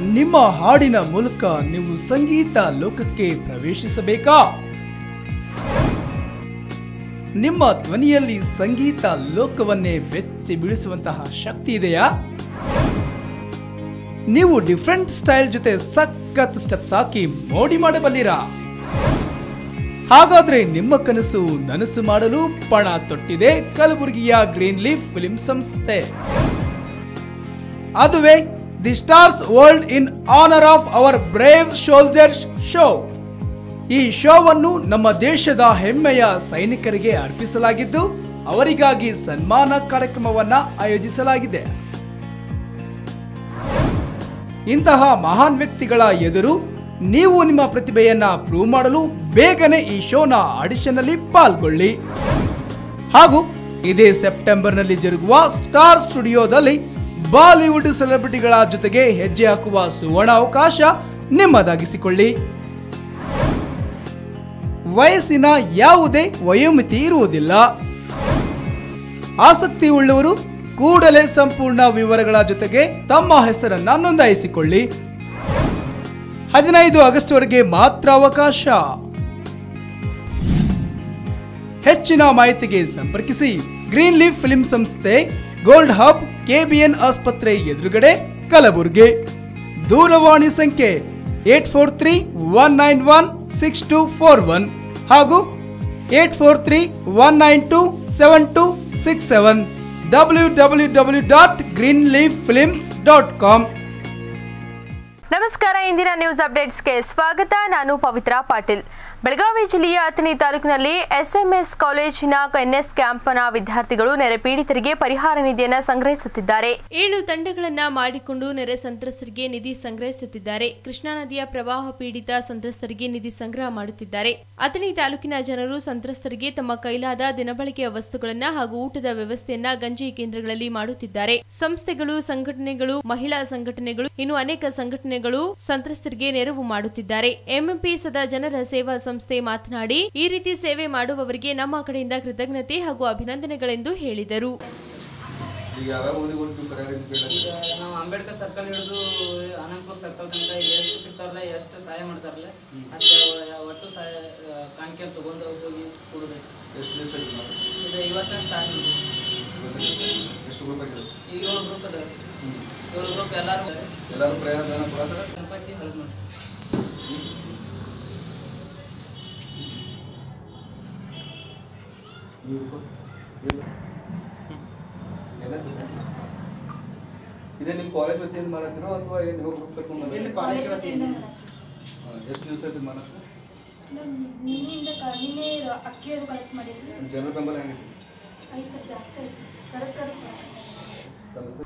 ನಿಮ್ಮ ಹಾಡಿನ ಮೂಲಕ ನೀವು ಸಂಗೀತ ಲೋಕಕ್ಕೆ ಪ್ರವೇಶಿಸಬೇಕಾ? ನಿಮ್ಮ ಧ್ವನಿಯಲ್ಲಿ ಸಂಗೀತ ಲೋಕವನ್ನೇ ಬೆಚ್ಚಿ ಬೀಳಿಸುವಂತಹ ಶಕ್ತಿ ಇದೆಯಾ? ನೀವು ಡಿಫ್ರೆಂಟ್ ಸ್ಟೈಲ್ ಜೊತೆ ಸಖತ್ ಸ್ಟೆಪ್ಸ್ ಹಾಕಿ ಮೋಡಿ ಮಾಡಬಲ್ಲಿರಾ ಹಾಗಾದ್ರೆ ನಿಮ್ಮ ಕನಸು ನನಸು ಮಾಡಲು ಪಣ ತೊಟ್ಟಿದೆ ಕಲಬುರಗಿಯ ಗ್ರೀನ್ ಲೀಫ್ ಫಿಲ್ಮ್ ಸಂಸ್ಥೆ. ಅದುವೇ the stars world in honour of our brave soldiers show ಈ ಶೋವನ್ನು ನಮ್ಮ ದೇಶದ ಹೆಮ್ಮೆಯ ಸೈನಿಕರಿಗೆ ಅರ್ಪಿಸಲಾಗಿದ್ದು, ಅವರಿಗಾಗಿ ಸನ್ಮಾನ ಕಾರ್ಯಕ್ರಮವನ್ನ ಆಯೋಜಿಸಲಾಗಿದೆ. ಇಂತಹ ಮಹಾನ್ ವ್ಯಕ್ತಿಗಳ ಎದುರು ನೀವು ನಿಮ್ಮ ಪ್ರತಿಭೆಯನ್ನ ಪ್ರೂವ್ ಮಾಡಲು ಬೇಗನೆ ಈ ಶೋನ ಆಡಿಷನ್ ಅಲ್ಲಿ ಪಾಲ್ಗೊಳ್ಳಿ. ಹಾಗೂ ಇದೇ ಸೆಪ್ಟೆಂಬರ್ನಲ್ಲಿ ಜರುಗುವ ಸ್ಟಾರ್ ಸ್ಟುಡಿಯೋದಲ್ಲಿ ಬಾಲಿವುಡ್ ಸೆಲೆಬ್ರಿಟಿಗಳ ಜೊತೆಗೆ ಹೆಜ್ಜೆ ಹಾಕುವ ಸುವರ್ಣ ಅವಕಾಶ ನಿಮ್ಮದಾಗಿಸಿಕೊಳ್ಳಿ. ವಯಸ್ಸಿನ ಯಾವುದೇ ವಯೋಮಿತಿ ಇರುವುದಿಲ್ಲ. ಆಸಕ್ತಿ ಉಳ್ಳವರು ಕೂಡಲೇ ಸಂಪೂರ್ಣ ವಿವರಗಳ ಜೊತೆಗೆ ತಮ್ಮ ಹೆಸರನ್ನ ನೋಂದಾಯಿಸಿಕೊಳ್ಳಿ. ಹದಿನೈದು ಆಗಸ್ಟ್ ವರೆಗೆ ಮಾತ್ರ ಅವಕಾಶ. ಹೆಚ್ಚಿನ ಮಾಹಿತಿಗೆ ಸಂಪರ್ಕಿಸಿ. ಗ್ರೀನ್ ಲೀಫ್ ಫಿಲ್ಮ್ ಸಂಸ್ಥೆ ಗೋಲ್ಡ್ ಹಬ್ ಕೆಬಿಎನ್ ಆಸ್ಪತ್ರೆ ಎದುರುಗಡೆ ಕಲಬುರಗಿ. ದೂರವಾಣಿ ಸಂಖ್ಯೆ eight four three one nine one six two four one ಹಾಗೂ eight four three one nine two seven two six seven. W W W dot green leaf films dot com. ನಮಸ್ಕಾರ, ಇಂದಿನ news ಅಪ್ಡೇಟ್ಸ್ಗೆ ಸ್ವಾಗತ. ನಾನು ಪವಿತ್ರ ಪಾಟೀಲ್. ಬೆಳಗಾವಿ ಜಿಲ್ಲೆಯ ಅಥಣಿ ತಾಲೂಕಿನಲ್ಲಿ ಎಸ್ಎಂಎಸ್ ಕಾಲೇಜಿನ N S ಕ್ಯಾಂಪ್ನ ವಿದ್ಯಾರ್ಥಿಗಳು ನೆರೆ ಪೀಡಿತರಿಗೆ ಪರಿಹಾರ ನಿಧಿಯನ್ನು ಸಂಗ್ರಹಿಸುತ್ತಿದ್ದಾರೆ. ಏಳು ತಂಡಗಳನ್ನ ಮಾಡಿಕೊಂಡು ನೆರೆ ಸಂತ್ರಸ್ತರಿಗೆ ನಿಧಿ ಸಂಗ್ರಹಿಸುತ್ತಿದ್ದಾರೆ. ಕೃಷ್ಣಾ ನದಿಯ ಪ್ರವಾಹ ಪೀಡಿತ ಸಂತ್ರಸ್ತರಿಗೆ ನಿಧಿ ಸಂಗ್ರಹ ಮಾಡುತ್ತಿದ್ದಾರೆ. ಅಥಣಿ ತಾಲೂಕಿನ ಜನರು ಸಂತ್ರಸ್ತರಿಗೆ ತಮ್ಮ ಕೈಲಾದ ದಿನಬಳಕೆಯ ವಸ್ತುಗಳನ್ನ ಹಾಗೂ ಊಟದ ವ್ಯವಸ್ಥೆಯನ್ನ ಗಂಜಿ ಕೇಂದ್ರಗಳಲ್ಲಿ ಮಾಡುತ್ತಿದ್ದಾರೆ. ಸಂಸ್ಥೆಗಳು, ಸಂಘಟನೆಗಳು, ಮಹಿಳಾ ಸಂಘಟನೆಗಳು, ಇನ್ನು ಅನೇಕ ಸಂಘಟನೆಗಳು ಸಂತ್ರಸ್ತರಿಗೆ ನೆರವು ಮಾಡುತ್ತಿದ್ದಾರೆ. ಎಂಎಂಪಿ ಸದಾ ಜನರ ಸೇವಾ ಸಂಸ್ಥೆ ಮಾತನಾಡಿ ಈ ರೀತಿ ಸೇವೆ ಮಾಡುವವರಿಗೆ ನಮ್ಮ ಕಡೆಯಿಂದ ಕೃತಜ್ಞತೆ ಹಾಗೂ ಅಭಿನಂದನೆಗಳೆಂದು ಹೇಳಿದರು. ಈಗ ಯಾವ್ಯಾವ ಊರಿಗೆ ಹೋಗ್ತೀವಿ ಸರಿಯಾಗಿ ನಾವು ಅಂಬೇಡ್ಕರ್ ಸರ್ಕಲ್ ಹಿಡಿದು ಅನಂತಪುರ ಸರ್ಕಲ್ ತನಕ ಎಷ್ಟು ಸಿಗ್ತಾರಲ್ಲ ಎಷ್ಟು ಸಹಾಯ ಮಾಡ್ತಾರಲ್ಲ ಅಷ್ಟೇ ಒಟ್ಟು ಸಹಾಯ ಕಾಣಿಕೆ ತಗೊಂಡು ಹೋಗಿ ಕೊಡಬೇಕು. ಎಷ್ಟು ದಿವಸ? ಇದು ಇವತ್ತಿನ ಸ್ಟಾರ್ಟ್ ಎಷ್ಟು ಗ್ರೂಪ್ ಆಗಿದೆ ಈಗ ಏಳು ಗ್ರೂಪ್ ಅದ ಏಳು ಗ್ರೂಪ್ ಎಲ್ಲರೂ ಎಲ್ಲರೂ ಪ್ರಯಾಣ ಕೊಡತ್ತಾರ ಗಣಪತಿ ಹೆಲ್ಪ್ ಮಾಡಿ ಇದೇ ನಿಮ್ಮ ಕಾಲೇಜ್ ವತಿಯಿಂದ ಮಾಡತ್ತೀರೋ ಅಥವಾ ಏನು ನೀವು ಗ್ರೂಪ್ ಕಟ್ಕೊಂಡು ಇಲ್ಲಿ ಕಾಲೇಜ್ ವತಿಯಿಂದ ಎಷ್ಟು ದಿವಸ ಆಯ್ತು ಮಾಡತ್ತೆ? ನಿನ್ನೆಯಿಂದ ಕ- ನಿನ್ನೆ ರ- ಅಕ್ಕಿ ಅದು ಕಲೆಕ್ಟ್ ಮಾಡಿದ್ವಿ. ಜನರ ಬೆಂಬಲ ಜಾಸ್ತಿ ಕರೆಕ್ಟ್ ಕರೆಕ್ಟ್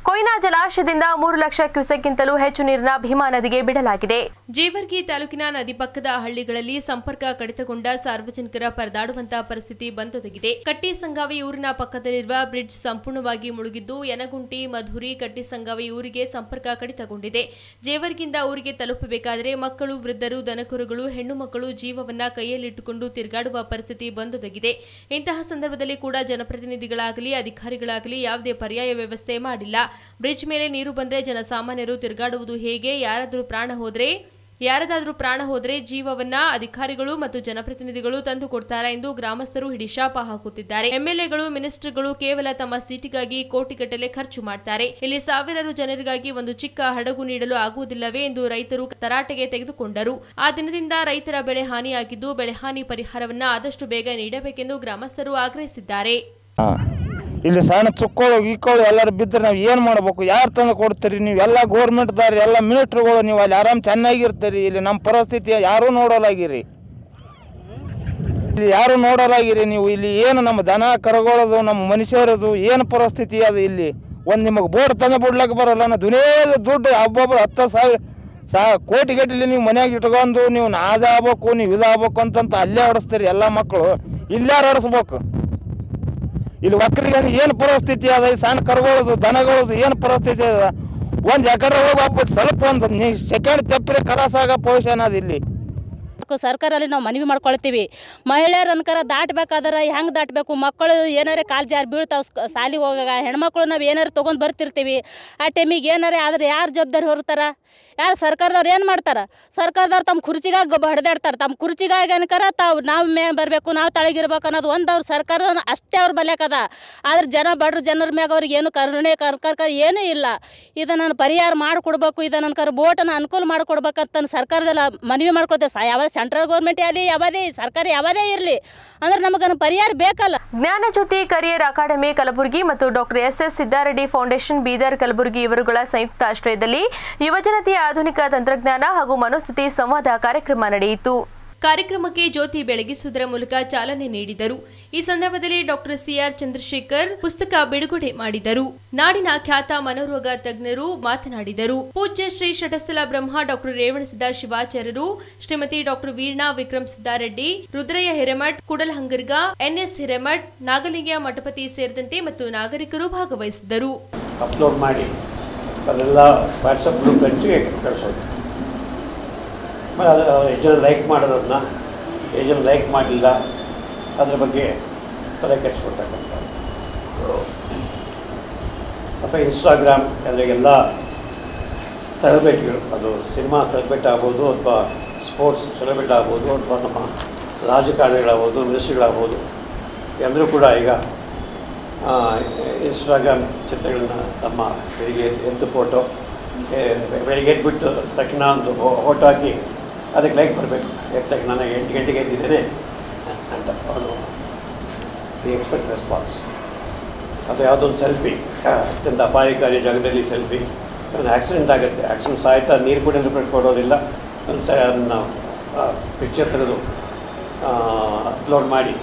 ಕೊಯ್ನಾ ಜಲಾಶಯದಿಂದ ಮೂರು ಲಕ್ಷ ಕ್ಯೂಸೆಕ್ಗಿಂತಲೂ ಹೆಚ್ಚು ನೀರನ್ನ ಭೀಮಾ ನದಿಗೆ ಬಿಡಲಾಗಿದೆ. ಜೇವರ್ಗಿ ತಾಲೂಕಿನ ನದಿ ಪಕ್ಕದ ಹಳ್ಳಿಗಳಲ್ಲಿ ಸಂಪರ್ಕ ಕಡಿತಗೊಂಡ ಸಾರ್ವಜನಿಕರ ಪರದಾಡುವಂತಹ ಪರಿಸ್ಥಿತಿ ಬಂದೊದಗಿದೆ. ಕಟ್ಟಿ ಸಂಗಾವಿ ಊರಿನ ಪಕ್ಕದಲ್ಲಿರುವ ಬ್ರಿಡ್ಜ್ ಸಂಪೂರ್ಣವಾಗಿ ಮುಳುಗಿದ್ದು, ಯನಗುಂಟಿ, ಮಧುರಿ ಕಟ್ಟಿ ಸಂಗಾವಿ ಊರಿಗೆ ಸಂಪರ್ಕ ಕಡಿತಗೊಂಡಿದೆ. ಜೇವರ್ಗಿಯಿಂದ ಊರಿಗೆ ತಲುಪಬೇಕಾದರೆ ಮಕ್ಕಳು, ವೃದ್ಧರು, ದನಕರುಗಳು ಹೆಣ್ಣು ಮಕ್ಕಳು ಜೀವವನ್ನ ಕೈಯಲ್ಲಿಟ್ಟುಕೊಂಡು ತಿರುಗಾಡುವ ಪರಿಸ್ಥಿತಿ ಬಂದೊದಗಿದೆ. ಇಂತಹ ಸಂದರ್ಭದಲ್ಲಿ ಕೂಡ ಜನಪ್ರತಿನಿಧಿಗಳಾಗಲಿ, ಅಧಿಕಾರಿಗಳಾಗಲಿ ಯಾವುದೇ ಪರ್ಯಾಯ ವ್ಯವಸ್ಥೆ ಮಾಡಿಲ್ಲ. ಬ್ರಿಡ್ಜ್ ಮೇಲೆ ನೀರು ಬಂದರೆ ಜನಸಾಮಾನ್ಯರು ತಿರುಗಾಡುವುದು ಹೇಗೆ? ಯಾರಾದರೂ ಪ್ರಾಣ ಹೋದ್ರೆ ಯಾರದಾದ್ರೂ ಪ್ರಾಣ ಹೋದರೆ ಜೀವವನ್ನ ಅಧಿಕಾರಿಗಳು ಮತ್ತು ಜನಪ್ರತಿನಿಧಿಗಳು ತಂದು ಕೊಡ್ತಾರಾ ಎಂದು ಗ್ರಾಮಸ್ಥರು ಹಿಡಿಶಾಪ ಹಾಕುತ್ತಿದ್ದಾರೆ. ಎಂಎಲ್ಎಗಳು, ಮಿನಿಸ್ಟರ್ಗಳು ಕೇವಲ ತಮ್ಮ ಸೀಟಿಗಾಗಿ ಕೋಟಿಗಟ್ಟಲೆ ಖರ್ಚು ಮಾಡ್ತಾರೆ. ಇಲ್ಲಿ ಸಾವಿರಾರು ಜನರಿಗಾಗಿ ಒಂದು ಚಿಕ್ಕ ಹಡಗು ನೀಡಲು ಆಗುವುದಿಲ್ಲವೇ ಎಂದು ರೈತರು ತರಾಟೆಗೆ ತೆಗೆದುಕೊಂಡರು. ಆ ದಿನದಿಂದ ರೈತರ ಬೆಳೆ ಹಾನಿಯಾಗಿದ್ದು, ಬೆಳೆ ಹಾನಿ ಪರಿಹಾರವನ್ನ ಆದಷ್ಟು ಬೇಗ ನೀಡಬೇಕೆಂದು ಗ್ರಾಮಸ್ಥರು ಆಗ್ರಹಿಸಿದ್ದಾರೆ. ಇಲ್ಲಿ ಸಣ್ಣ ಚುಕ್ಕೋಳು ಗೀಕೋಳು ಎಲ್ಲರೂ ಬಿದ್ದರೆ ನಾವು ಏನು ಮಾಡಬೇಕು? ಯಾರು ತಂದು ಕೊಡ್ತೀರಿ ನೀವು? ಎಲ್ಲ ಗೋರ್ಮೆಂಟ್ದಾರ ಎಲ್ಲ ಮಿನಿಸ್ಟ್ರುಗಳು ನೀವು ಅಲ್ಲಿ ಆರಾಮ್ ಚೆನ್ನಾಗಿರ್ತೀರಿ. ಇಲ್ಲಿ ನಮ್ಮ ಪರಿಸ್ಥಿತಿ ಯಾರೂ ನೋಡೋಲಾಗಿರಿ ಇಲ್ಲಿ ಯಾರು ನೋಡೋಲಾಗಿರಿ ನೀವು. ಇಲ್ಲಿ ಏನು ನಮ್ಮ ದನ ಕರಗೋಳೋದು, ನಮ್ಮ ಮನುಷ್ಯರದು ಏನು ಪರಿಸ್ಥಿತಿ ಅದು ಇಲ್ಲಿ? ಒಂದು ನಿಮಗೆ ಬೋರ್ಡ್ ತಂದು ಬಿಡ್ಲಕ್ಕೆ ಬರೋಲ್ಲ. ನಾ ದುನಿಯಾದ ದುಡ್ಡು ಒಬ್ಬೊಬ್ರು ಹತ್ತು ಸಾವಿರ, ಸಾ ಕೋಟಿ ಗಟ್ಟಲೆ ನೀವು ಮನೆಯಾಗ ಇಟ್ಕೊಂಡು ನೀವು ನಾದ ಆಗ್ಬೇಕು ನೀವು ಇದಾಗಬೇಕು ಅಂತಂತ ಅಲ್ಲೇ ಹೊಡೆಸ್ತೀರಿ ಎಲ್ಲ ಮಕ್ಕಳು. ಇಲ್ಲಾರು ಆಡಿಸ್ಬೇಕು? ಇಲ್ಲಿ ಒಕ್ಕಲಿಗೆ ಏನು ಪರಿಸ್ಥಿತಿ ಅದ? ಈ ಸಣ್ಣ ಕರುಗಳದು, ದನಗಳದು ಏನು ಪರಿಸ್ಥಿತಿ ಅದ? ಒಂದು ಎಕರೆ ಒಬ್ಬ ಸ್ವಲ್ಪ ಒಂದು ಸೆಕೆಂಡ್ ತೆಪ್ಪರೆ ಕಲಾಸ ಆಗೋ ಪೊಸಿಷನ್ ಅದ ಇಲ್ಲಿ. ಸರ್ಕಾರ ಸರ್ಕಾರಲ್ಲಿ ನಾವು ಮನವಿ ಮಾಡ್ಕೊಳ್ತೀವಿ. ಮಹಿಳೆಯರು ಅನ್ಕರ ದಾಟಬೇಕಾದ್ರೆ ಹೆಂಗೆ ದಾಟಬೇಕು? ಮಕ್ಕಳು ಏನಾರೇ ಕಾಲು ಜಾರಿ ಬೀಳ್ತಾವೆ ಸಾಲಿಗೆ ಹೋಗಾಗ ಹೆಣ್ಮಕ್ಳು ನಾವು ಏನಾರು ತೊಗೊಂಡು ಬರ್ತಿರ್ತೀವಿ. ಆ ಟೈಮಿಗೆ ಏನಾರೇ ಆದ್ರೆ ಯಾರು ಜವಾಬ್ದಾರಿ ಹೊರ್ತಾರ ಯಾರು ಸರ್ಕಾರದವ್ರು ಏನು ಮಾಡ್ತಾರೆ? ಸರ್ಕಾರದವ್ರು ತಮ್ಮ ಕುರ್ಚಿಗಾಗಿ ಹೊಡೆದಾಡ್ತಾರೆ ತಮ್ಮ ಕುರ್ಚಿಗಾಗಿ ಅನ್ಕರ ತಾವು ನಾವು ಮೇ ಬರಬೇಕು, ನಾವು ತಳಗಿರ್ಬೇಕು ಅನ್ನೋದು ಒಂದು ಅವ್ರು ಸರ್ಕಾರದ ಅಷ್ಟೇ ಅವ್ರ ಬಲ್ಯಾಕದ. ಆದ್ರೆ ಜನ ಬಡ್ರ ಜನರ ಮ್ಯಾಗ ಅವ್ರಿಗೆ ಏನು ಕರುಣೆ ಕರ್ಕರ್ಕ ಏನೂ ಇಲ್ಲ. ಇದನ್ನು ಪರಿಹಾರ ಮಾಡಿಕೊಡ್ಬೇಕು ಇದನ್ನು ಕರ್ ಬೋಟನ್ನು ಅನುಕೂಲ ಮಾಡಿಕೊಡ್ಬೇಕಂತ ಸರ್ಕಾರದಲ್ಲಿ ಮನವಿ ಮಾಡ್ಕೊಳ್ತೇವೆ. ಯಾವ ಸೆಂಟ್ರಲ್ ಗೌರ್ಮೆಂಟ್ ಆಗಲಿ, ಯಾವುದೇ ಸರ್ಕಾರ ಯಾವುದೇ ಇರಲಿ. ಅಂದ್ರೆ ನಮಗನ್ನು ಪರಿಹಾರ ಬೇಕಲ್ಲ. ಜ್ಞಾನ ಜ್ಯೋತಿ ಕರಿಯರ್ ಅಕಾಡೆಮಿ ಕಲಬುರಗಿ ಮತ್ತು doctor S S Siddareddy foundation Bidar Kalaburagi ಇವರುಗಳ ಸಂಯುಕ್ತ ಆಶ್ರಯದಲ್ಲಿ ಯುವಜನತೆಯ ಆಧುನಿಕ ತಂತ್ರಜ್ಞಾನ ಹಾಗೂ ಮನೋಸ್ಥಿತಿ ಸಂವಾದ ಕಾರ್ಯಕ್ರಮ ನಡೆಯಿತು. ಕಾರ್ಯಕ್ರಮಕ್ಕೆ ಜ್ಯೋತಿ ಬೆಳಗಿಸುವುದರ ಮೂಲಕ ಚಾಲನೆ ನೀಡಿದರು. ಈ ಸಂದರ್ಭದಲ್ಲಿ ಡಾಕ್ಟರ್ ಸಿಆರ್ ಚಂದ್ರಶೇಖರ್ ಪುಸ್ತಕ ಬಿಡುಗಡೆ ಮಾಡಿದರು. ನಾಡಿನ ಖ್ಯಾತ ಮನೋರೋಗ ತಜ್ಞರು ಮಾತನಾಡಿದರು. ಪೂಜ್ಯ Shri Shatasthala Brahma doctor Revanasiddha ಶಿವಾಚಾರ್ಯರು Shrimati doctor Veerna Vikram Siddareddy Rudrayya Hiremath Kudalahangarga N S Hiremath Nagalinga Mathapati ಸೇರಿದಂತೆ ಮತ್ತು ನಾಗರಿಕರು ಭಾಗವಹಿಸಿದ್ದರು. ಅಪ್ಲೋಡ್ ಮಾಡಿ. ಅದೆಲ್ಲ ವಾಟ್ಸಪ್ ಗ್ರೂಪ್ ಹಂಚಿ ಕಳಿಸೋದು. ಆಮೇಲೆ ಅದು ಜನ ಲೈಕ್ ಮಾಡೋದನ್ನು ಜನ ಲೈಕ್ ಮಾಡಲಿಲ್ಲ, ಅದ್ರ ಬಗ್ಗೆ ತಲೆ ಕೆಡಿಸ್ಕೊಡ್ತಕ್ಕಂಥ ಮತ್ತು ಇನ್ಸ್ಟಾಗ್ರಾಮ್ ಅಂದರೆ ಎಲ್ಲ ಸೆಲೆಬ್ರಿಟಿಗಳು ಅದು ಸಿನಿಮಾ ಸೆಲೆಬ್ರೇಟ್ ಆಗ್ಬೋದು ಅಥವಾ ಸ್ಪೋರ್ಟ್ಸ್ ಸೆಲೆಬ್ರೇಟ್ ಆಗ್ಬೋದು ಅಥವಾ ನಮ್ಮ ರಾಜಕಾರಣಿಗಳಾಗ್ಬೋದು ಮಿನಿಸ್ಟ್ರಿಗಳಾಗ್ಬೋದು ಎಲ್ಲರೂ ಕೂಡ ಈಗ ಇನ್ಸ್ಟಾಗ್ರಾಮ್ ಚಿತ್ರಗಳನ್ನ ತಮ್ಮ ಬೆಳಿಗ್ಗೆ ಎದ್ದು ಫೋಟೋ ಬೆಳಿಗ್ಗೆ ಎದ್ಬಿಟ್ಟು ತಕ್ಷಣ ಒಂದು ಫೋಟೋ ಹಾಕಿ ಅದಕ್ಕೆ ಲೈಕ್ ಬರಬೇಕು. ಎದ್ದ ತಕ್ಷಣ ನಾನು ಎಂಟು ಗಂಟೆಗೆ ಎದ್ದಿದ್ದೇನೆ ಅಂತ ಅವನು ದಿ ಎಕ್ಸ್ಪೆಕ್ಟ್ ರೆಸ್ಪಾನ್ಸ್ ಅಥವಾ ಯಾವುದೊಂದು ಸೆಲ್ಫಿ ಅತ್ಯಂತ ಅಪಾಯಕಾರಿ ಜಾಗದಲ್ಲಿ ಸೆಲ್ಫಿ ಒಂದು ಆಕ್ಸಿಡೆಂಟ್ ಆಗುತ್ತೆ. ಆಕ್ಸಿಡೆಂಟ್ ಸಾಯ್ತಾ ನೀರು ಕೂಡ ರಿಪೋರ್ಟ್ ಕೊಡೋದಿಲ್ಲ ಒಂದು ಸ ಅದನ್ನು ಪಿಕ್ಚರ್ ತೆಗೆದು ಅಪ್ಲೋಡ್ ಮಾಡಿ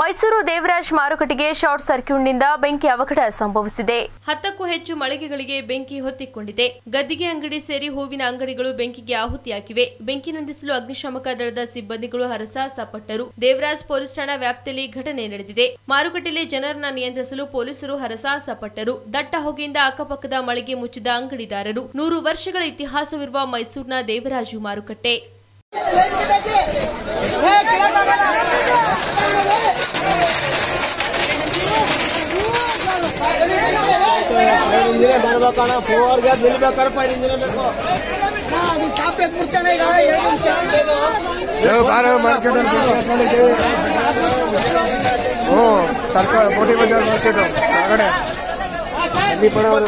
ಮೈಸೂರು ದೇವರಾಜ್ ಮಾರುಕಟ್ಟೆಗೆ ಶಾರ್ಟ್ ಸರ್ಕ್ಯೂಟ್ನಿಂದ ಬೆಂಕಿ ಅವಘಡ ಸಂಭವಿಸಿದೆ. ಹತ್ತಕ್ಕೂ ಹೆಚ್ಚು ಮಳಿಗೆಗಳಿಗೆ ಬೆಂಕಿ ಹೊತ್ತಿಕೊಂಡಿದೆ. ಗದ್ದಿಗೆ ಅಂಗಡಿ ಸೇರಿ ಹೂವಿನ ಅಂಗಡಿಗಳು ಬೆಂಕಿಗೆ ಆಹುತಿಯಾಗಿವೆ ಬೆಂಕಿ ನಂದಿಸಲು ಅಗ್ನಿಶಾಮಕ ದಳದ ಸಿಬ್ಬಂದಿಗಳು ಹರಸಾಹಸಪಟ್ಟರು ದೇವರಾಜ್ ಪೊಲೀಸ್ ಠಾಣಾ ವ್ಯಾಪ್ತಿಯಲ್ಲಿ ಘಟನೆ ನಡೆದಿದೆ. ಮಾರುಕಟ್ಟೆಯಲ್ಲಿ ಜನರನ್ನ ನಿಯಂತ್ರಿಸಲು ಪೊಲೀಸರು ಹರಸಾಹಸಪಟ್ಟರು ದಟ್ಟ ಹೊಗೆಯಿಂದ ಅಕ್ಕಪಕ್ಕದ ಮಳಿಗೆ ಮುಚ್ಚಿದ ಅಂಗಡಿದಾರರು. ನೂರು ವರ್ಷಗಳ ಇತಿಹಾಸವಿರುವ ಮೈಸೂರಿನ ದೇವರಾಜು ಮಾರುಕಟ್ಟೆ. ಹ್ಞೂ ಸರ್ಕಾರ ಬೋಟಿ ಬಜಾರ್ ಬರ್ತಿದ್ದು ಹೊರಗಡೆ ಅಲ್ಲಿ ಪಡೋರು